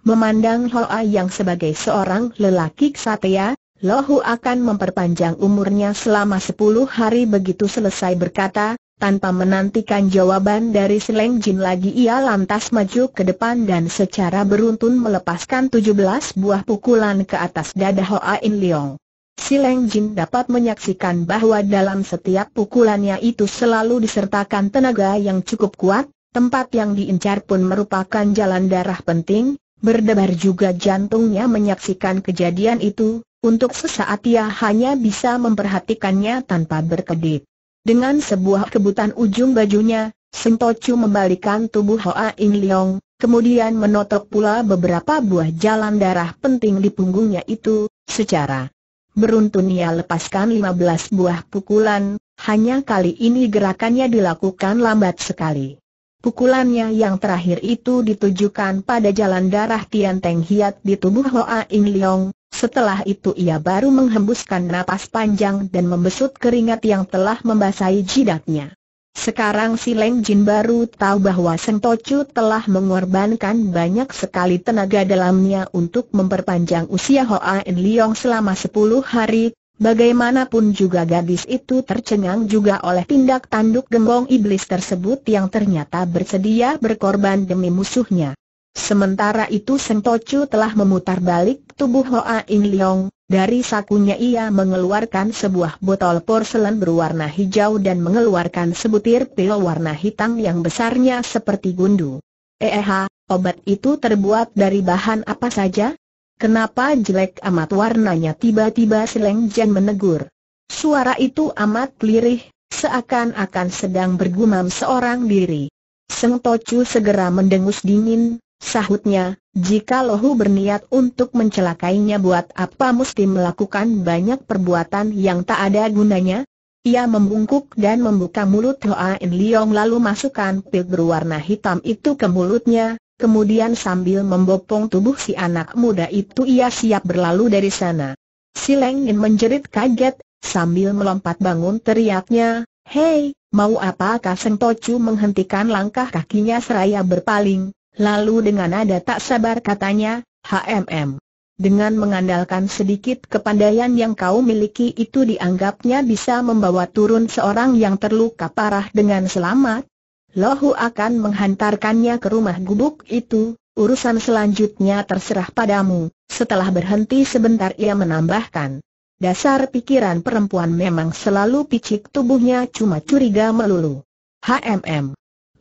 Memandang Hoa yang sebagai seorang lelaki ksatria, Lohu akan memperpanjang umurnya selama sepuluh hari begitu selesai berkata, tanpa menantikan jawaban dari Seleng Jin lagi ia lantas maju ke depan dan secara beruntun melepaskan tujuh belas buah pukulan ke atas dada Hoa In Leong. Sileng Jin dapat menyaksikan bahwa dalam setiap pukulannya itu selalu disertakan tenaga yang cukup kuat, tempat yang diincar pun merupakan jalan darah penting, Berdebar juga jantungnya menyaksikan kejadian itu, untuk sesaat ia hanya bisa memperhatikannya tanpa berkedip. Dengan sebuah kebutan ujung bajunya, Seng Tocu membalikan tubuh Hoa In Leong, kemudian menotok pula beberapa buah jalan darah penting di punggungnya itu, secara beruntun ia lepaskan 15 buah pukulan, hanya kali ini gerakannya dilakukan lambat sekali. Pukulannya yang terakhir itu ditujukan pada jalan darah Tian Teng Hiat di tubuh Hoa In Leong, setelah itu ia baru menghembuskan napas panjang dan membesut keringat yang telah membasahi jidatnya. Sekarang si Leng Jin baru tahu bahwa Seng Tocu telah mengorbankan banyak sekali tenaga dalamnya untuk memperpanjang usia Hoa In Leong selama 10 hari, Bagaimanapun juga gadis itu tercengang juga oleh tindak tanduk gembong iblis tersebut yang ternyata bersedia berkorban demi musuhnya. Sementara itu Seng Tocu telah memutar balik tubuh Hoa In Leong, dari sakunya ia mengeluarkan sebuah botol porselen berwarna hijau dan mengeluarkan sebutir pil warna hitam yang besarnya seperti gundu. Eh, obat itu terbuat dari bahan apa saja? Kenapa jelek amat warnanya tiba-tiba Sileng Jen menegur. Suara itu amat lirih, seakan-akan sedang bergumam seorang diri. Seng Tocu segera mendengus dingin, sahutnya, jika Lohu berniat untuk mencelakainya buat apa mesti melakukan banyak perbuatan yang tak ada gunanya? Ia membungkuk dan membuka mulut Hoa In Liong lalu masukkan pil berwarna hitam itu ke mulutnya, Kemudian sambil membopong tubuh si anak muda itu ia siap berlalu dari sana. Si Lengin menjerit kaget, sambil melompat bangun teriaknya, Hei, mau apa Seng Tocu menghentikan langkah kakinya seraya berpaling, lalu dengan nada tak sabar katanya, HMM. Dengan mengandalkan sedikit kepandaian yang kau miliki itu dianggapnya bisa membawa turun seorang yang terluka parah dengan selamat? Lohu akan menghantarkannya ke rumah gubuk itu, urusan selanjutnya terserah padamu. Setelah berhenti sebentar ia menambahkan. Dasar pikiran perempuan memang selalu picik tubuhnya cuma curiga melulu. HMM.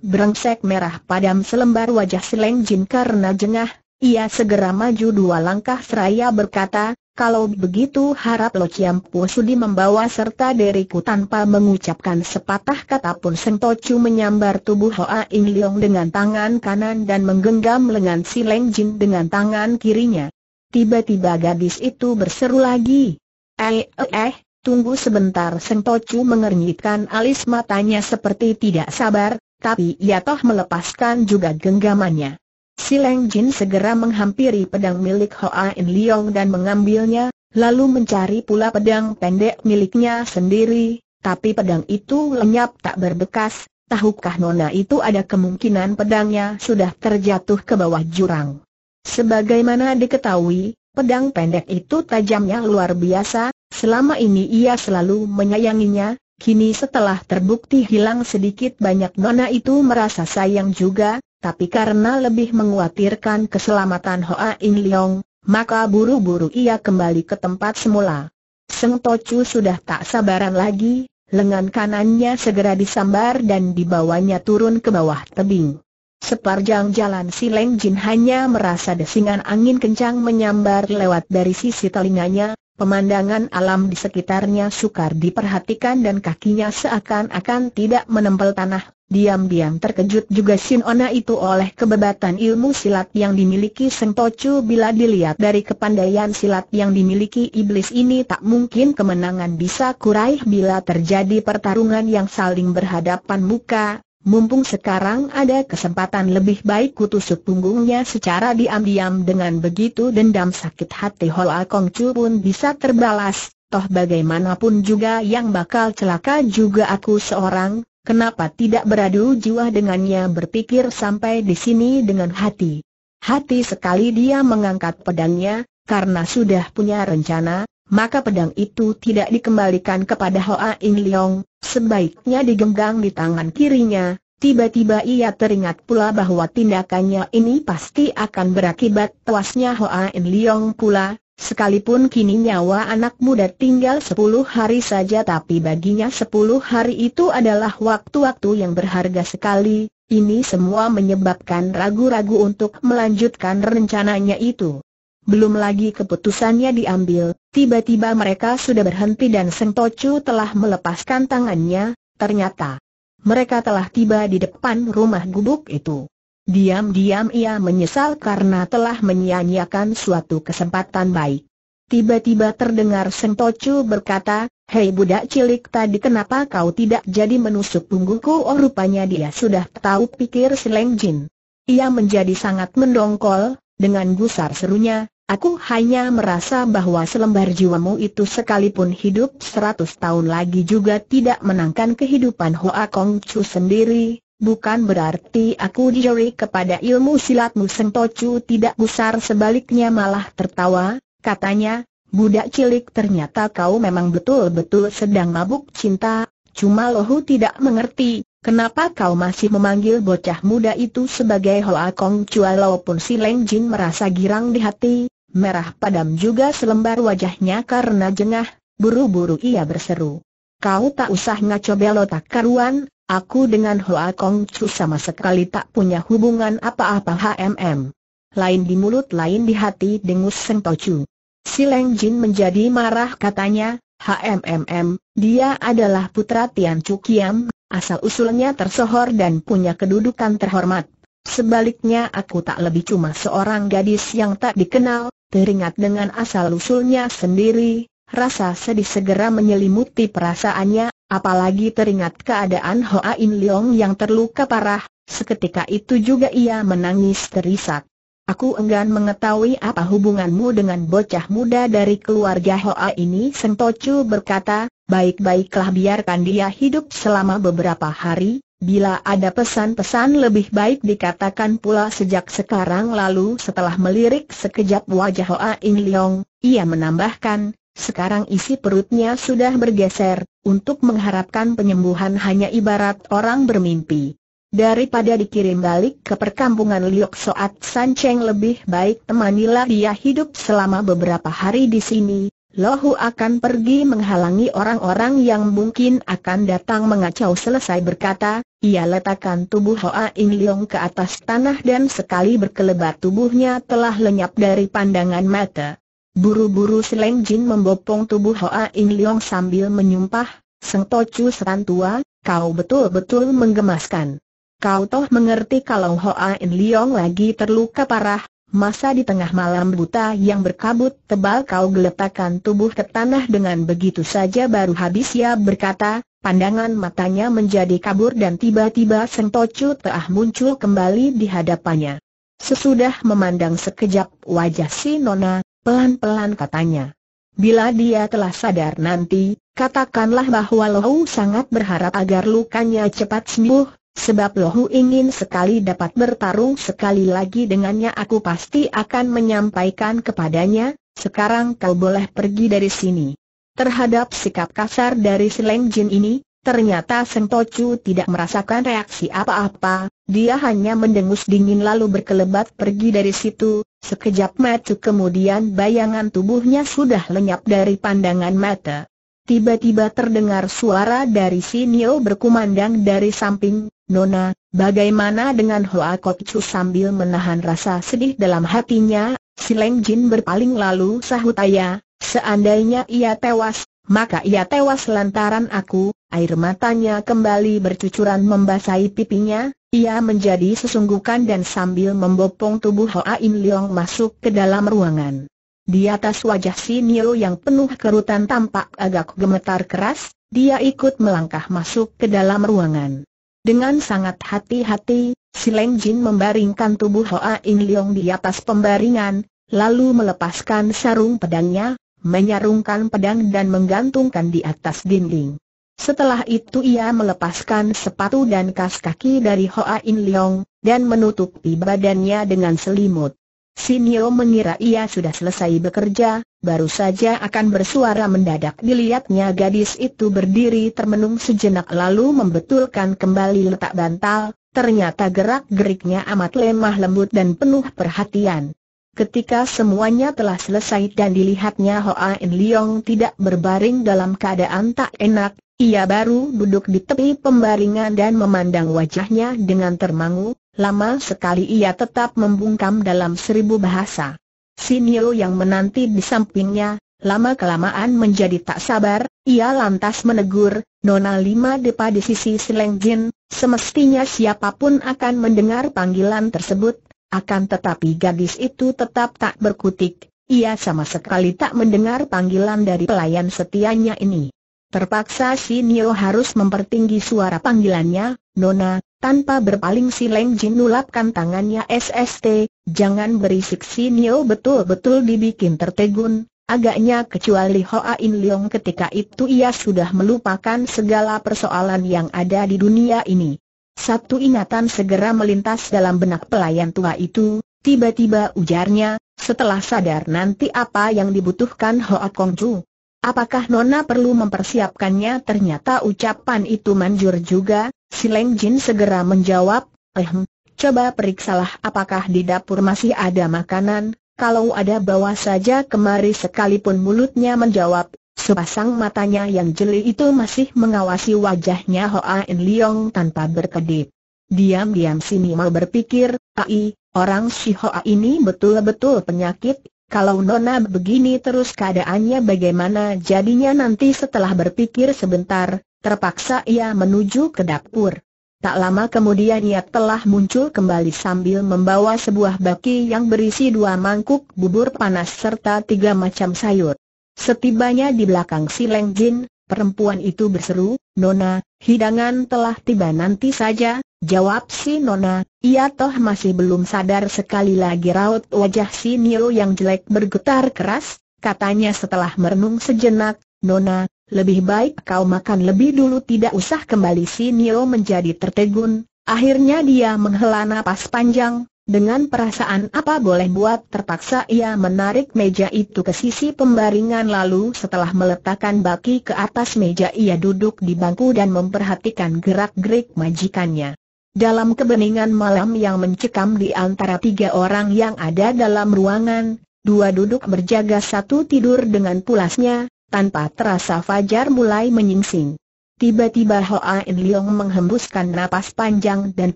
Brengsek merah padam selembar wajah Seleng Jin karena jengah, ia segera maju dua langkah seraya berkata, kalau begitu harap Lo Chiam Po Sudi membawa serta diriku tanpa mengucapkan sepatah kata pun Seng Tocu menyambar tubuh Hoa In Leong dengan tangan kanan dan menggenggam lengan si Leng Jin dengan tangan kirinya. Tiba-tiba gadis itu berseru lagi. Eh, eh, eh, tunggu sebentar Seng mengernyitkan alis matanya seperti tidak sabar, tapi ia toh melepaskan juga genggamannya. Si Leng Jin segera menghampiri pedang milik Hoa In Leong dan mengambilnya, lalu mencari pula pedang pendek miliknya sendiri, tapi pedang itu lenyap tak berbekas, tahukah Nona itu ada kemungkinan pedangnya sudah terjatuh ke bawah jurang. Sebagaimana diketahui, pedang pendek itu tajamnya luar biasa, selama ini ia selalu menyayanginya, kini setelah terbukti hilang sedikit banyak Nona itu merasa sayang juga, tapi karena lebih mengkhawatirkan keselamatan Hoa In Leong, maka buru-buru ia kembali ke tempat semula. Seng Tocu sudah tak sabaran lagi, lengan kanannya segera disambar dan dibawanya turun ke bawah tebing. Sepanjang jalan si Leng Jin hanya merasa desingan angin kencang menyambar lewat dari sisi telinganya, pemandangan alam di sekitarnya sukar diperhatikan dan kakinya seakan-akan tidak menempel tanah, Diam-diam terkejut juga Sin Ona itu oleh kebebatan ilmu silat yang dimiliki Seng Tocu bila dilihat dari kepandaian silat yang dimiliki iblis ini tak mungkin kemenangan bisa kuraih. Bila terjadi pertarungan yang saling berhadapan muka, mumpung sekarang ada kesempatan lebih baik kutusuk punggungnya secara diam-diam dengan begitu dendam sakit hati Hoa Kong Chu pun bisa terbalas, toh bagaimanapun juga yang bakal celaka juga aku seorang, Kenapa tidak beradu jiwa dengannya berpikir sampai di sini dengan hati. Hati sekali dia mengangkat pedangnya, karena sudah punya rencana, maka pedang itu tidak dikembalikan kepada Hoa In Leong, sebaiknya digenggam di tangan kirinya. Tiba-tiba ia teringat pula bahwa tindakannya ini pasti akan berakibat tewasnya Hoa In Leong pula, Sekalipun kini nyawa anak muda tinggal sepuluh hari saja tapi baginya sepuluh hari itu adalah waktu-waktu yang berharga sekali, Ini semua menyebabkan ragu-ragu untuk melanjutkan rencananya itu. Belum lagi keputusannya diambil, tiba-tiba mereka sudah berhenti dan Seng Tocu telah melepaskan tangannya, ternyata mereka telah tiba di depan rumah gubuk itu. Diam-diam ia menyesal karena telah menyia-nyiakan suatu kesempatan baik. Tiba-tiba terdengar Seng Tocu berkata, Hei budak cilik tadi kenapa kau tidak jadi menusuk punggungku Oh rupanya dia sudah tahu pikir si Jin. Ia menjadi sangat mendongkol, dengan gusar serunya, Aku hanya merasa bahwa selembar jiwamu itu sekalipun hidup seratus tahun lagi juga tidak menangkan kehidupan Hoa Kong Chu sendiri, bukan berarti aku dijeri kepada ilmu silatmu Seng Tocu tidak gusar sebaliknya malah tertawa, katanya, budak cilik ternyata kau memang betul-betul sedang mabuk cinta, cuma lohu tidak mengerti, Kenapa kau masih memanggil bocah muda itu sebagai Hoa Kong Chu walaupun si Leng Jin merasa girang di hati, merah padam juga selembar wajahnya karena jengah, buru-buru ia berseru. Kau tak usah ngaco belot tak karuan, aku dengan Hoa Kong Chu sama sekali tak punya hubungan apa-apa HMM. Lain di mulut lain di hati dengus Seng Tocu. Si Leng Jin menjadi marah katanya, HMMM, dia adalah putra Tian Chu Kiam, asal usulnya tersohor dan punya kedudukan terhormat. Sebaliknya aku tak lebih cuma seorang gadis yang tak dikenal, Teringat dengan asal-usulnya sendiri, rasa sedih segera menyelimuti perasaannya, apalagi teringat keadaan Hoa In Leong yang terluka parah, seketika itu juga ia menangis terisak. Aku enggan mengetahui apa hubunganmu dengan bocah muda dari keluarga Hoa ini Seng Tocu berkata, baik-baiklah biarkan dia hidup selama beberapa hari, Bila ada pesan-pesan lebih baik dikatakan pula sejak sekarang lalu setelah melirik sekejap wajah Hoa In Leong, ia menambahkan, sekarang isi perutnya sudah bergeser, untuk mengharapkan penyembuhan hanya ibarat orang bermimpi. Daripada dikirim balik ke perkampungan Liok Soat Sanceng lebih baik temanilah dia hidup selama beberapa hari di sini, Lohu akan pergi menghalangi orang-orang yang mungkin akan datang mengacau selesai berkata, ia letakkan tubuh Hoa In Leong ke atas tanah dan sekali berkelebat tubuhnya telah lenyap dari pandangan mata. Buru-buru Seleng Jin membopong tubuh Hoa In Leong sambil menyumpah, Seng Tocu serantua, kau betul-betul menggemaskan. Kau toh mengerti kalau Hoa In Leong lagi terluka parah, Masa di tengah malam buta yang berkabut tebal kau geletakkan tubuh ke tanah dengan begitu saja baru habis ia berkata, pandangan matanya menjadi kabur dan tiba-tiba Seng Tocu telah muncul kembali di hadapannya. Sesudah memandang sekejap wajah si Nona, pelan-pelan katanya. Bila dia telah sadar nanti, katakanlah bahwa Lohou sangat berharap agar lukanya cepat sembuh, Sebab Lohu ingin sekali dapat bertarung sekali lagi dengannya aku pasti akan menyampaikan kepadanya, sekarang kau boleh pergi dari sini. Terhadap sikap kasar dari Sileng Jin ini, ternyata Seng Tocu tidak merasakan reaksi apa-apa, dia hanya mendengus dingin lalu berkelebat pergi dari situ, sekejap mata kemudian bayangan tubuhnya sudah lenyap dari pandangan mata. Tiba-tiba terdengar suara dari Sinio berkumandang dari samping, Nona, bagaimana dengan Hoa Kok Chu sambil menahan rasa sedih dalam hatinya, si Leng Jin berpaling lalu sahut ayah, seandainya ia tewas, maka ia tewas lantaran aku, air matanya kembali bercucuran membasahi pipinya, ia menjadi sesungguhkan dan sambil membopong tubuh Hoa In Leong masuk ke dalam ruangan. Di atas wajah si Nio yang penuh kerutan tampak agak gemetar keras, dia ikut melangkah masuk ke dalam ruangan. Dengan sangat hati-hati, si Leng Jin membaringkan tubuh Hoa In Leong di atas pembaringan, lalu melepaskan sarung pedangnya, menyarungkan pedang dan menggantungkan di atas dinding. Setelah itu ia melepaskan sepatu dan kas kaki dari Hoa In Leong, dan menutupi badannya dengan selimut. Sinio mengira ia sudah selesai bekerja, baru saja akan bersuara mendadak dilihatnya gadis itu berdiri termenung sejenak lalu membetulkan kembali letak bantal, ternyata gerak-geriknya amat lemah lembut dan penuh perhatian. Ketika semuanya telah selesai dan dilihatnya Hoa In Leong tidak berbaring dalam keadaan tak enak, ia baru duduk di tepi pembaringan dan memandang wajahnya dengan termangu, lama sekali ia tetap membungkam dalam seribu bahasa. Sinio yang menanti di sampingnya, lama-kelamaan menjadi tak sabar, ia lantas menegur, Nona Lima Depa di sisi Silengjin, semestinya siapa pun akan mendengar panggilan tersebut, akan tetapi gadis itu tetap tak berkutik, ia sama sekali tak mendengar panggilan dari pelayan setianya ini. Terpaksa si Nio harus mempertinggi suara panggilannya, Nona, tanpa berpaling si Leng Jin nulapkan tangannya SST, jangan berisik si Nio betul-betul dibikin tertegun, agaknya kecuali Hoa In Leong ketika itu ia sudah melupakan segala persoalan yang ada di dunia ini. Satu ingatan segera melintas dalam benak pelayan tua itu, tiba-tiba ujarnya, setelah sadar nanti apa yang dibutuhkan Hoa Kong Chu. Apakah Nona perlu mempersiapkannya? Ternyata ucapan itu manjur juga, si Leng Jin segera menjawab, ehm, coba periksalah apakah di dapur masih ada makanan, kalau ada bawa saja kemari. Sekalipun mulutnya menjawab, Sepasang matanya yang jeli itu masih mengawasi wajahnya Hoa In Leong tanpa berkedip. Diam-diam sini mau berpikir, Ai, orang si Hoa ini betul-betul penyakit, kalau Nona begini terus keadaannya bagaimana jadinya nanti setelah berpikir sebentar, terpaksa ia menuju ke dapur. Tak lama kemudian ia telah muncul kembali sambil membawa sebuah baki yang berisi dua mangkuk bubur panas serta tiga macam sayur. Setibanya di belakang si Leng Jin, perempuan itu berseru, Nona, hidangan telah tiba nanti saja, jawab si Nona, ia toh masih belum sadar sekali lagi raut wajah si Nio yang jelek bergetar keras, katanya setelah merenung sejenak, Nona, lebih baik kau makan lebih dulu tidak usah kembali si Nio menjadi tertegun, akhirnya dia menghela napas panjang, dengan perasaan apa boleh buat terpaksa ia menarik meja itu ke sisi pembaringan lalu setelah meletakkan baki ke atas meja ia duduk di bangku dan memperhatikan gerak-gerik majikannya. Dalam kebeningan malam yang mencekam di antara tiga orang yang ada dalam ruangan, dua duduk berjaga satu tidur dengan pulasnya, tanpa terasa Fajar mulai menyingsing. Tiba-tiba Hoa In Leong menghembuskan napas panjang dan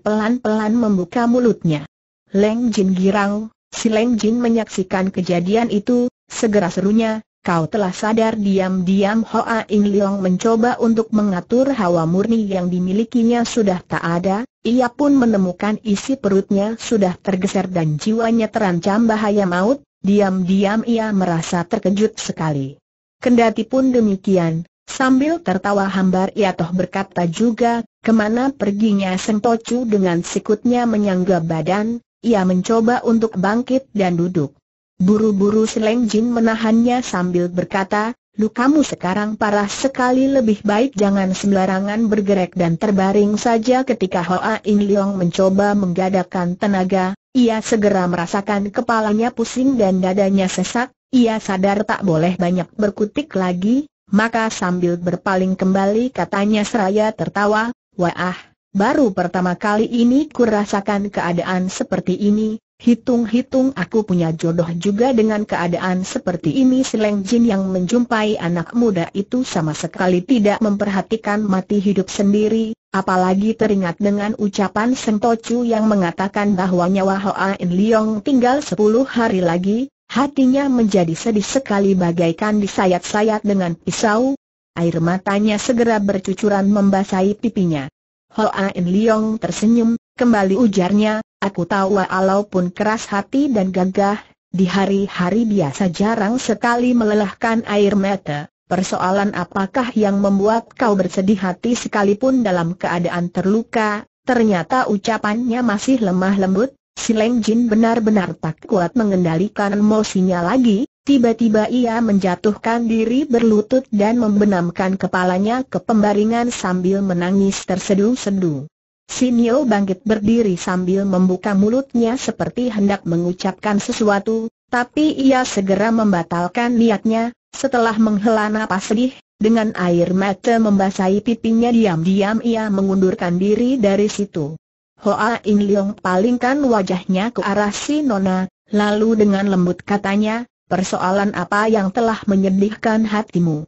pelan-pelan membuka mulutnya. Leng Jin girang, si Leng Jin menyaksikan kejadian itu, segera serunya, kau telah sadar diam-diam Hoa In Leong mencoba untuk mengatur hawa murni yang dimilikinya sudah tak ada, ia pun menemukan isi perutnya sudah tergeser dan jiwanya terancam bahaya maut, diam-diam ia merasa terkejut sekali. Kendati pun demikian, sambil tertawa hambar ia toh berkata juga, ke mana perginya Seng Tocu dengan sikutnya menyangga badan, ia mencoba untuk bangkit dan duduk. Buru-buru Seleng Jin menahannya sambil berkata, Lukamu sekarang parah sekali lebih baik jangan sembarangan bergerak dan terbaring saja. Ketika Hoa In Leong mencoba menggadakkan tenaga, ia segera merasakan kepalanya pusing dan dadanya sesak, ia sadar tak boleh banyak berkutik lagi, maka sambil berpaling kembali katanya seraya tertawa, Wah, Baru pertama kali ini ku rasakan keadaan seperti ini, hitung-hitung aku punya jodoh juga dengan keadaan seperti ini Seleng Jin yang menjumpai anak muda itu sama sekali tidak memperhatikan mati hidup sendiri, apalagi teringat dengan ucapan Sentocu yang mengatakan bahwa nyawa Hoa In Leong tinggal 10 hari lagi, hatinya menjadi sedih sekali bagaikan disayat-sayat dengan pisau, air matanya segera bercucuran membasahi pipinya. Hoa In Leong tersenyum, kembali ujarnya, aku tahu walaupun keras hati dan gagah, di hari-hari biasa jarang sekali melelahkan air mata. Persoalan apakah yang membuat kau bersedih hati sekalipun dalam keadaan terluka? Ternyata ucapannya masih lemah lembut, si Leng Jin benar-benar tak kuat mengendalikan emosinya lagi, Tiba-tiba ia menjatuhkan diri berlutut dan membenamkan kepalanya ke pembaringan sambil menangis terseduh-seduh. Sinio bangkit berdiri sambil membuka mulutnya seperti hendak mengucapkan sesuatu, tapi ia segera membatalkan niatnya, setelah menghela napas sedih, dengan air mata membasahi pipinya diam-diam ia mengundurkan diri dari situ. Hoa In Leong palingkan wajahnya ke arah si Nona, lalu dengan lembut katanya, Persoalan apa yang telah menyedihkan hatimu?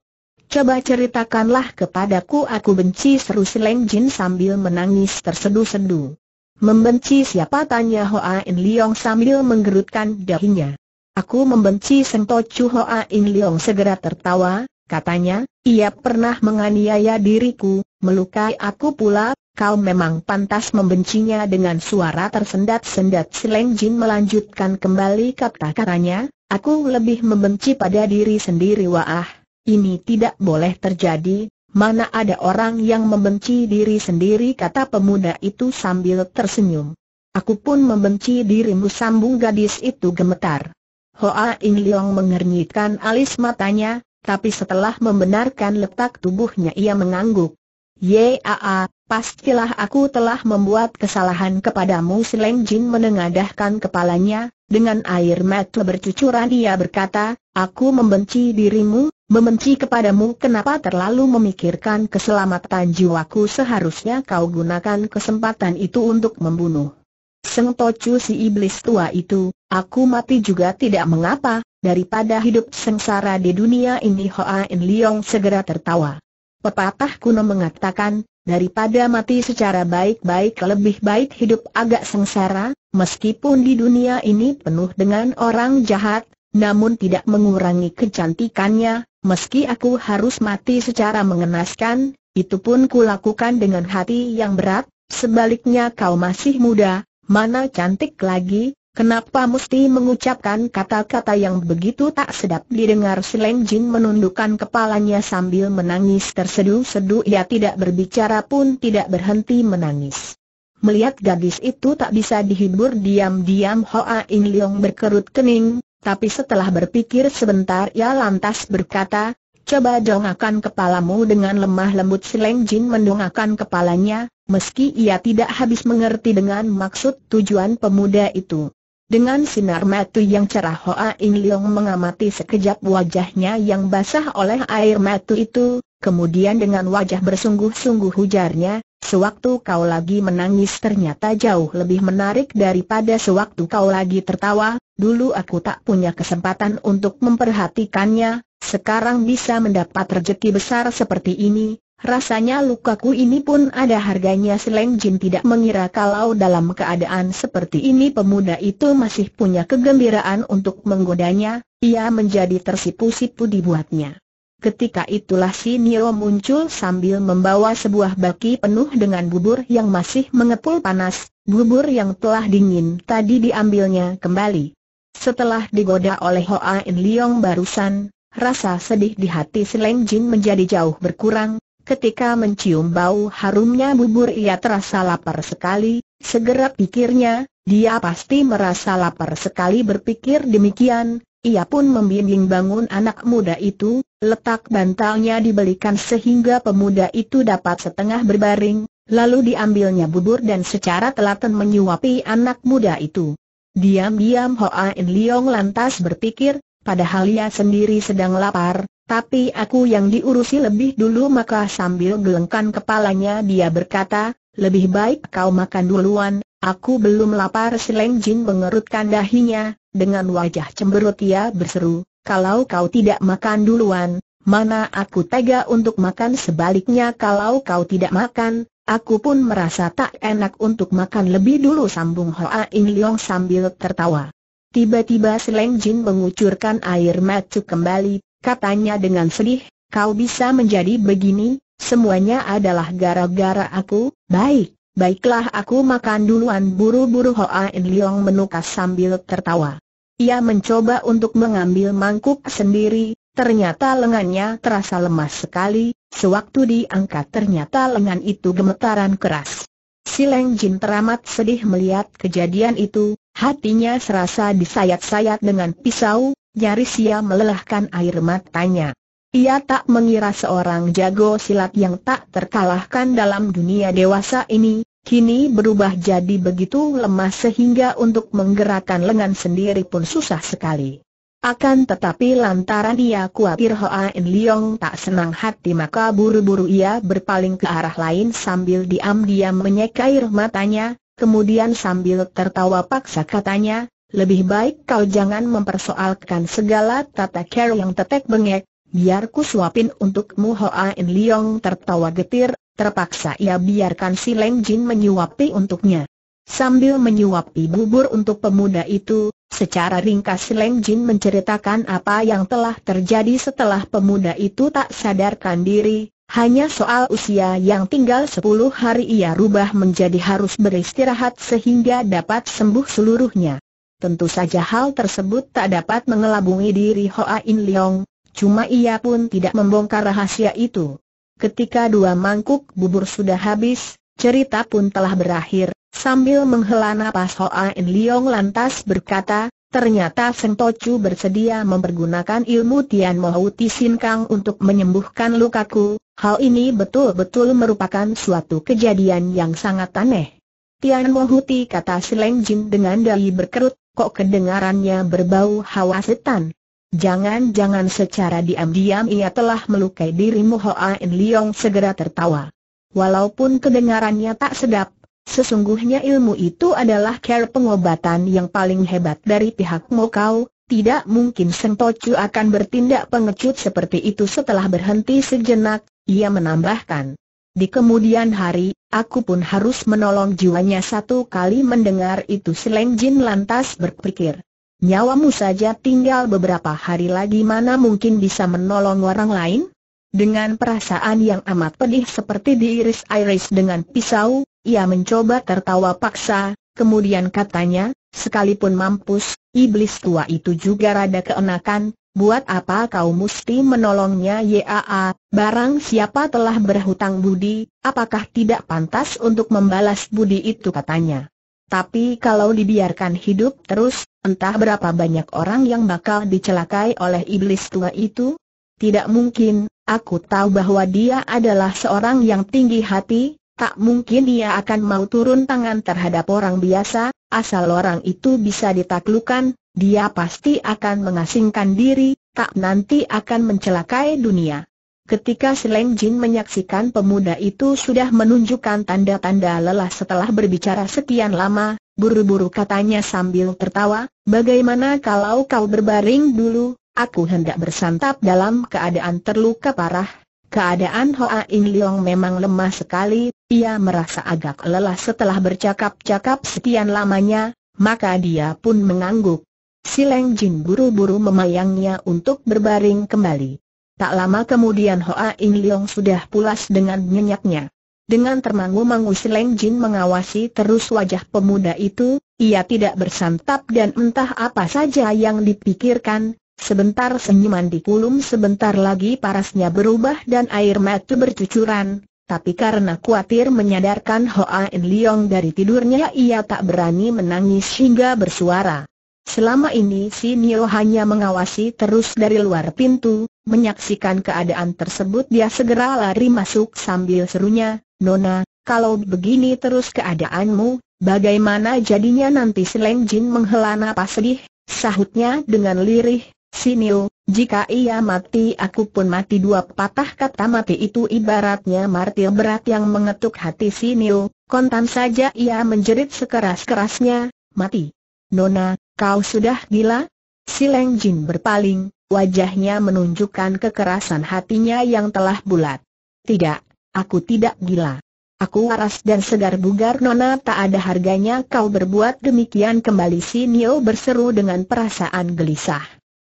Coba ceritakanlah kepadaku aku benci seru Sileng Jin sambil menangis tersedu-sedu. Membenci siapa tanya Hoa In Leong sambil menggerutkan dahinya. Aku membenci Seng Tocu Hoa In Leong segera tertawa, katanya, ia pernah menganiaya diriku, melukai aku pula, kau memang pantas membencinya dengan suara tersendat-sendat Sileng Jin melanjutkan kembali kata-katanya, aku lebih membenci pada diri sendiri wah ini tidak boleh terjadi, mana ada orang yang membenci diri sendiri kata pemuda itu sambil tersenyum. Aku pun membenci dirimu sambung gadis itu gemetar. Hoa In Leong mengernyitkan alis matanya, tapi setelah membenarkan letak tubuhnya ia mengangguk. Yaa, pastilah aku telah membuat kesalahan kepadamu Sileng Jin menengadahkan kepalanya, dengan air mata bercucuran ia berkata, aku membenci dirimu, Membenci kepadamu kenapa terlalu memikirkan keselamatan jiwaku seharusnya kau gunakan kesempatan itu untuk membunuh. Seng Tocu si iblis tua itu, aku mati juga tidak mengapa, daripada hidup sengsara di dunia ini Hoa In Leong segera tertawa. Pepatah kuno mengatakan, daripada mati secara baik-baik lebih baik hidup agak sengsara, meskipun di dunia ini penuh dengan orang jahat, namun tidak mengurangi kecantikannya, Meski aku harus mati secara mengenaskan, itu pun kulakukan dengan hati yang berat, sebaliknya kau masih muda, mana cantik lagi, kenapa mesti mengucapkan kata-kata yang begitu tak sedap didengar? Sileng Jin menundukkan kepalanya sambil menangis terseduh-seduh ia tidak berbicara pun tidak berhenti menangis. Melihat gadis itu tak bisa dihibur diam-diam Hoa In Leong berkerut kening, tapi setelah berpikir sebentar ia lantas berkata, Coba dongakkan kepalamu dengan lemah lembut Sileng Jin mendongakkan kepalanya, meski ia tidak habis mengerti dengan maksud tujuan pemuda itu. Dengan sinar mata yang cerah Hoa In Leong mengamati sekejap wajahnya yang basah oleh air mata itu, kemudian dengan wajah bersungguh-sungguh hujarnya, Sewaktu kau lagi menangis ternyata jauh lebih menarik daripada sewaktu kau lagi tertawa, dulu aku tak punya kesempatan untuk memperhatikannya, sekarang bisa mendapat rezeki besar seperti ini, rasanya lukaku ini pun ada harganya Seleng Jin tidak mengira kalau dalam keadaan seperti ini pemuda itu masih punya kegembiraan untuk menggodanya, ia menjadi tersipu-sipu dibuatnya. Ketika itulah si Nio muncul sambil membawa sebuah baki penuh dengan bubur yang masih mengepul panas, bubur yang telah dingin tadi diambilnya kembali. Setelah digoda oleh Hoa In Leong barusan, rasa sedih di hati Sileng Jin menjadi jauh berkurang, ketika mencium bau harumnya bubur ia terasa lapar sekali, segera pikirnya, dia pasti merasa lapar sekali berpikir demikian, ia pun membimbing bangun anak muda itu, letak bantalnya dibelikan sehingga pemuda itu dapat setengah berbaring, lalu diambilnya bubur dan secara telaten menyuapi anak muda itu. Diam-diam Hoa In Leong lantas berpikir, padahal ia sendiri sedang lapar, tapi aku yang diurusi lebih dulu maka sambil gelengkan kepalanya dia berkata, lebih baik kau makan duluan, aku belum lapar Sileng Jin mengerutkan dahinya, dengan wajah cemberut ia berseru, kalau kau tidak makan duluan, mana aku tega untuk makan sebaliknya kalau kau tidak makan, aku pun merasa tak enak untuk makan lebih dulu sambung Hoa In Leong sambil tertawa. Tiba-tiba Seleng Jin mengucurkan air mata kembali, katanya dengan sedih, kau bisa menjadi begini, semuanya adalah gara-gara aku, baik, Baiklah aku makan duluan buru-buru Hoa In Leong menukas sambil tertawa. Ia mencoba untuk mengambil mangkuk sendiri, ternyata lengannya terasa lemas sekali, sewaktu diangkat ternyata lengan itu gemetaran keras. Sileng Jin teramat sedih melihat kejadian itu, hatinya serasa disayat-sayat dengan pisau, nyaris ia melelahkan air matanya. Ia tak mengira seorang jago silat yang tak terkalahkan dalam dunia dewasa ini, kini berubah jadi begitu lemah sehingga untuk menggerakkan lengan sendiri pun susah sekali. Akan tetapi lantaran ia khawatir Hoa In Leong tak senang hati maka buru-buru ia berpaling ke arah lain sambil diam-diam menyeka air matanya, kemudian sambil tertawa paksa katanya, lebih baik kau jangan mempersoalkan segala tata care yang tetek bengek, biar ku suapin untukmu Hoa In Leong tertawa getir, terpaksa ia biarkan si Leng Jin menyuapi untuknya. Sambil menyuapi bubur untuk pemuda itu, secara ringkas si Leng Jin menceritakan apa yang telah terjadi setelah pemuda itu tak sadarkan diri, hanya soal usia yang tinggal 10 hari ia rubah menjadi harus beristirahat sehingga dapat sembuh seluruhnya. Tentu saja hal tersebut tak dapat mengelabungi diri Hoa In Leong, cuma ia pun tidak membongkar rahasia itu. Ketika dua mangkuk bubur sudah habis, cerita pun telah berakhir, sambil menghela napas Hoa In Leong lantas berkata, Ternyata Seng Tocu bersedia mempergunakan ilmu Tian Mo Tisin Kang untuk menyembuhkan lukaku, hal ini betul-betul merupakan suatu kejadian yang sangat aneh. Tian Mo Ti kata Sileng Jin dengan dali berkerut, kok kedengarannya berbau hawa setan. Jangan-jangan secara diam-diam ia telah melukai dirimu Hoa In Liong segera tertawa. Walaupun kedengarannya tak sedap, Sesungguhnya ilmu itu adalah care pengobatan yang paling hebat dari pihak Mokau, tidak mungkin Seng Tocu akan bertindak pengecut seperti itu setelah berhenti sejenak, ia menambahkan. Di kemudian hari, aku pun harus menolong jiwanya satu kali mendengar itu Sileng Jin lantas berpikir. Nyawamu saja tinggal beberapa hari lagi mana mungkin bisa menolong orang lain? Dengan perasaan yang amat pedih seperti diiris-iris dengan pisau, ia mencoba tertawa paksa, kemudian katanya, sekalipun mampus, iblis tua itu juga rada keenakan, buat apa kau mesti menolongnya Yaa, barang siapa telah berhutang budi, apakah tidak pantas untuk membalas budi itu katanya. Tapi kalau dibiarkan hidup terus, entah berapa banyak orang yang bakal dicelakai oleh iblis tua itu? Tidak mungkin, aku tahu bahwa dia adalah seorang yang tinggi hati, tak mungkin ia akan mau turun tangan terhadap orang biasa, asal orang itu bisa ditaklukkan, dia pasti akan mengasingkan diri, tak nanti akan mencelakai dunia. Ketika Sileng Jin menyaksikan pemuda itu sudah menunjukkan tanda-tanda lelah setelah berbicara sekian lama, buru-buru katanya sambil tertawa, bagaimana kalau kau berbaring dulu, aku hendak bersantap dalam keadaan terluka parah, Keadaan Hoa In Leong memang lemah sekali, ia merasa agak lelah setelah bercakap-cakap sekian lamanya, maka dia pun mengangguk. Si Leng Jin buru-buru memayangnya untuk berbaring kembali. Tak lama kemudian Hoa In Leong sudah pulas dengan nyenyaknya. Dengan termangu-mangu Si Leng Jin mengawasi terus wajah pemuda itu, ia tidak bersantap dan entah apa saja yang dipikirkan, Sebentar senyuman di kulum sebentar lagi parasnya berubah dan air mata bercucuran, tapi karena khawatir menyadarkan Hoa In Leong dari tidurnya ia tak berani menangis hingga bersuara. Selama ini si Nio hanya mengawasi terus dari luar pintu, menyaksikan keadaan tersebut dia segera lari masuk sambil serunya, Nona, kalau begini terus keadaanmu, bagaimana jadinya nanti Seleng Jin menghela napas sedih, sahutnya dengan lirih, Sinil, jika ia mati aku pun mati dua patah kata mati itu ibaratnya martil berat yang mengetuk hati Sinil, kontan saja ia menjerit sekeras-kerasnya, mati. Nona, kau sudah gila? Si Leng Jin berpaling, wajahnya menunjukkan kekerasan hatinya yang telah bulat. Tidak, aku tidak gila. Aku waras dan segar bugar Nona tak ada harganya kau berbuat demikian kembali Sinil berseru dengan perasaan gelisah.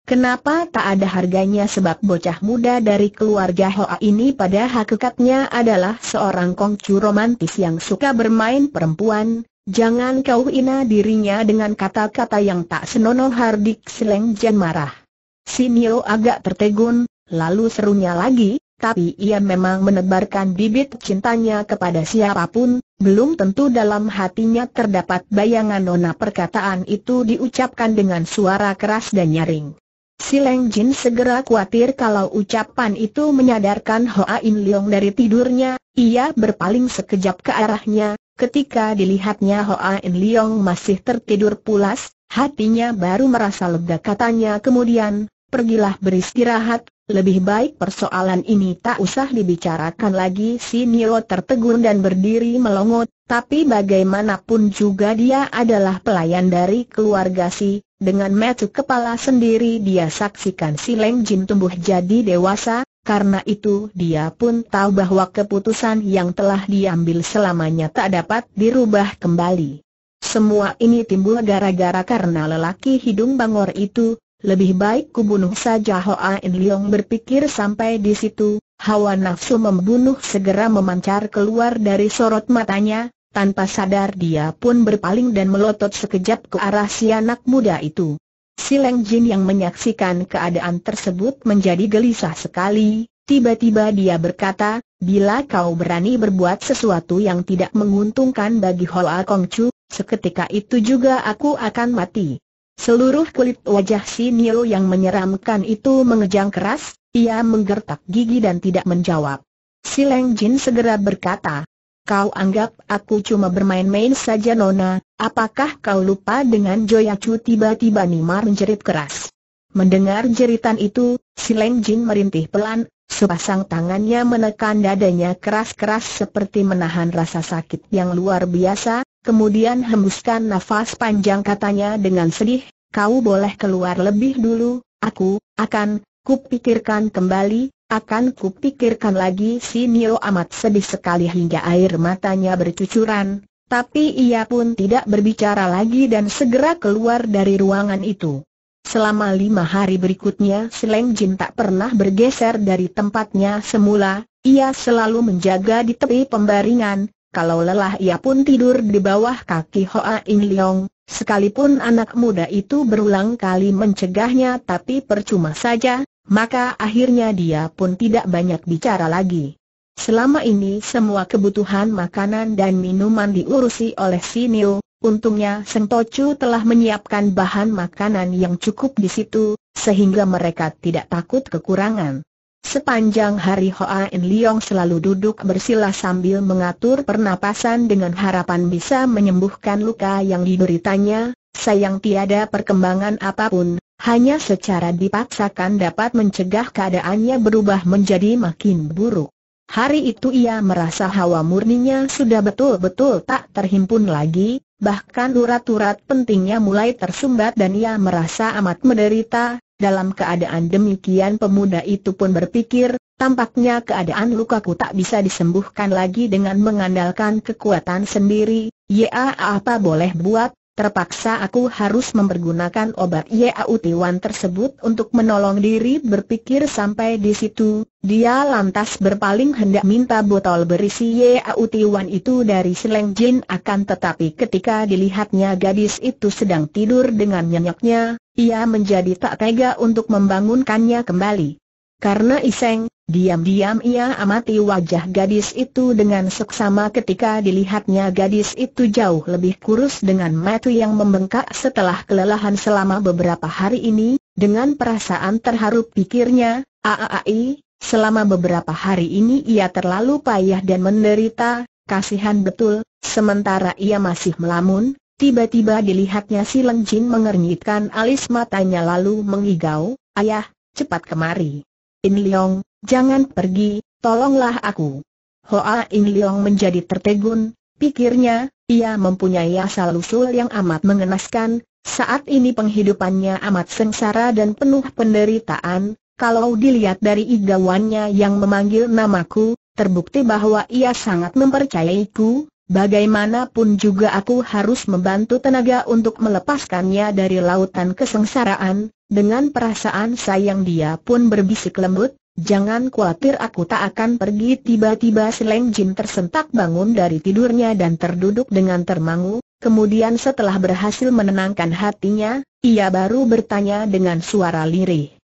Kenapa tak ada harganya sebab bocah muda dari keluarga Hoa ini pada hakikatnya adalah seorang kongcu romantis yang suka bermain perempuan, jangan kau ina dirinya dengan kata-kata yang tak senonoh hardik seleng jen marah. Sinio agak tertegun, lalu serunya lagi, tapi ia memang menebarkan bibit cintanya kepada siapa pun, belum tentu dalam hatinya terdapat bayangan nona perkataan itu diucapkan dengan suara keras dan nyaring. Si Leng Jin segera khawatir kalau ucapan itu menyadarkan Hoa In Leong dari tidurnya, ia berpaling sekejap ke arahnya, ketika dilihatnya Hoa In Leong masih tertidur pulas, hatinya baru merasa lega. Katanya kemudian, pergilah beristirahat, lebih baik persoalan ini tak usah dibicarakan lagi. Si Nio tertegun dan berdiri melongot, tapi bagaimanapun juga dia adalah pelayan dari keluarga si, dengan metu kepala sendiri dia saksikan si Leng Jin tumbuh jadi dewasa, karena itu dia pun tahu bahwa keputusan yang telah diambil selamanya tak dapat dirubah kembali. Semua ini timbul gara-gara karena lelaki hidung bangor itu, lebih baik kubunuh saja Hoa In Leong berpikir sampai di situ, hawa nafsu membunuh segera memancar keluar dari sorot matanya, tanpa sadar dia pun berpaling dan melotot sekejap ke arah si anak muda itu. Si Leng Jin yang menyaksikan keadaan tersebut menjadi gelisah sekali, tiba-tiba dia berkata, bila kau berani berbuat sesuatu yang tidak menguntungkan bagi Hoa Kong Chu, seketika itu juga aku akan mati. Seluruh kulit wajah si Nio yang menyeramkan itu mengejang keras, ia menggertak gigi dan tidak menjawab. Si Leng Jin segera berkata, Kau anggap aku cuma bermain-main saja Nona, apakah kau lupa dengan Joya Chu tiba-tiba Nimar menjerit keras. Mendengar jeritan itu, si Leng Jin merintih pelan, sepasang tangannya menekan dadanya keras-keras seperti menahan rasa sakit yang luar biasa, Kemudian hembuskan nafas panjang katanya dengan sedih, kau boleh keluar lebih dulu, aku, akan, kupikirkan kembali, akan kupikirkan lagi si Nio amat sedih sekali hingga air matanya bercucuran, tapi ia pun tidak berbicara lagi dan segera keluar dari ruangan itu. Selama lima hari berikutnya Seleng Jin tak pernah bergeser dari tempatnya semula, ia selalu menjaga di tepi pembaringan, kalau lelah ia pun tidur di bawah kaki Hoa In Leong, sekalipun anak muda itu berulang kali mencegahnya tapi percuma saja, maka akhirnya dia pun tidak banyak bicara lagi. Selama ini semua kebutuhan makanan dan minuman diurusi oleh Sinio, untungnya Seng Tocu telah menyiapkan bahan makanan yang cukup di situ, sehingga mereka tidak takut kekurangan. Sepanjang hari Hoa In Leong selalu duduk bersila sambil mengatur pernapasan dengan harapan bisa menyembuhkan luka yang dideritanya, sayang tiada perkembangan apa pun, hanya secara dipaksakan dapat mencegah keadaannya berubah menjadi makin buruk. Hari itu ia merasa hawa murninya sudah betul-betul tak terhimpun lagi, bahkan urat-urat pentingnya mulai tersumbat dan ia merasa amat menderita, dalam keadaan demikian pemuda itu pun berpikir, tampaknya keadaan lukaku tak bisa disembuhkan lagi dengan mengandalkan kekuatan sendiri, ya apa boleh buat, terpaksa aku harus mempergunakan obat Yau Tiwan tersebut untuk menolong diri berpikir sampai di situ, dia lantas berpaling hendak minta botol berisi Yau Tiwan itu dari Seleng Jin akan tetapi ketika dilihatnya gadis itu sedang tidur dengan nyenyaknya, ia menjadi tak tega untuk membangunkannya kembali. Karena iseng, diam-diam ia amati wajah gadis itu dengan seksama ketika dilihatnya gadis itu jauh lebih kurus dengan mata yang membengkak setelah kelelahan selama beberapa hari ini, dengan perasaan terharu pikirnya, aaai, selama beberapa hari ini ia terlalu payah dan menderita, kasihan betul, sementara ia masih melamun, Tiba-tiba dilihatnya si Leng Jin mengernyitkan alis matanya lalu mengigau, Ayah, cepat kemari. In Leong, jangan pergi, tolonglah aku. Hoa In Leong menjadi tertegun, pikirnya, ia mempunyai asal-usul yang amat mengenaskan, saat ini penghidupannya amat sengsara dan penuh penderitaan, kalau dilihat dari igawannya yang memanggil namaku, terbukti bahwa ia sangat mempercayaiku, Bagaimanapun juga aku harus membantu tenaga untuk melepaskannya dari lautan kesengsaraan, dengan perasaan sayang dia pun berbisik lembut, jangan khawatir aku tak akan pergi tiba-tiba Seleng Jin tersentak bangun dari tidurnya dan terduduk dengan termangu, kemudian setelah berhasil menenangkan hatinya, ia baru bertanya dengan suara lirih.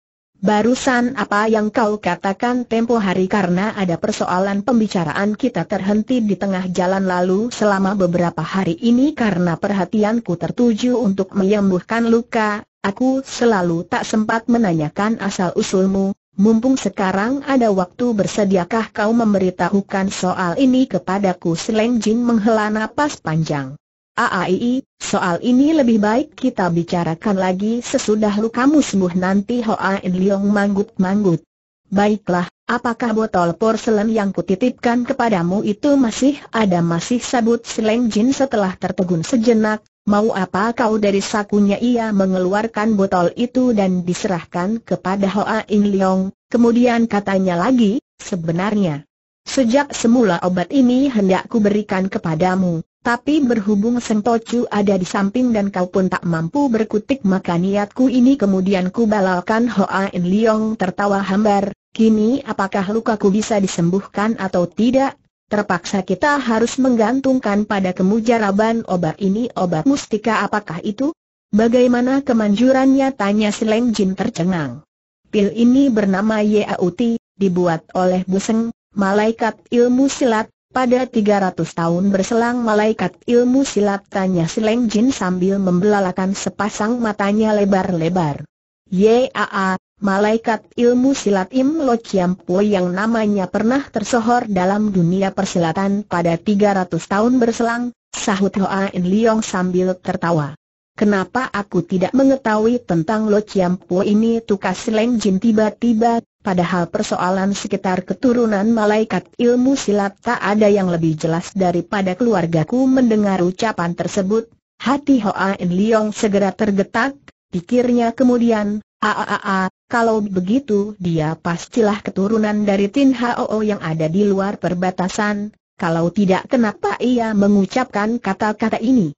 Barusan apa yang kau katakan tempo hari karena ada persoalan pembicaraan kita terhenti di tengah jalan lalu selama beberapa hari ini karena perhatianku tertuju untuk menyembuhkan luka, aku selalu tak sempat menanyakan asal-usulmu, mumpung sekarang ada waktu bersediakah kau memberitahukan soal ini kepadaku Seleng Jin menghela napas panjang. Aai, soal ini lebih baik kita bicarakan lagi sesudah lukamu sembuh nanti Hoa In Leong manggut-manggut. Baiklah, apakah botol porselen yang kutitipkan kepadamu itu masih ada masih sabut Sileng Jin setelah tertegun sejenak, mau apa kau dari sakunya ia mengeluarkan botol itu dan diserahkan kepada Hoa In Leong, kemudian katanya lagi, sebenarnya. Sejak semula obat ini hendak kuberikan kepadamu, tapi berhubung Seng Tocu ada di samping dan kau pun tak mampu berkutik maka niatku ini kemudian kubalalkan Hoa In Leong tertawa hambar, Kini apakah lukaku bisa disembuhkan atau tidak? Terpaksa kita harus menggantungkan pada kemujaraban obat ini obat mustika apakah itu? Bagaimana kemanjurannya? Tanya Sileng Jin tercengang. Pil ini bernama Yauti, dibuat oleh Buseng, malaikat ilmu silat, pada 300 tahun berselang malaikat ilmu silat tanya Sileng Jin sambil membelalakan sepasang matanya lebar-lebar. Yaa, malaikat ilmu silat Im Lo Chiam Po yang namanya pernah tersohor dalam dunia persilatan pada 300 tahun berselang, sahut Hoa In Leong sambil tertawa. Kenapa aku tidak mengetahui tentang Lo Chiam Po ini tukas Leng Jin tiba-tiba, padahal persoalan sekitar keturunan malaikat ilmu silat tak ada yang lebih jelas daripada keluargaku mendengar ucapan tersebut. Hati Hoa In Leong segera tergetak, pikirnya kemudian, Aaaa, kalau begitu dia pastilah keturunan dari Tin Hao yang ada di luar perbatasan, kalau tidak kenapa ia mengucapkan kata-kata ini.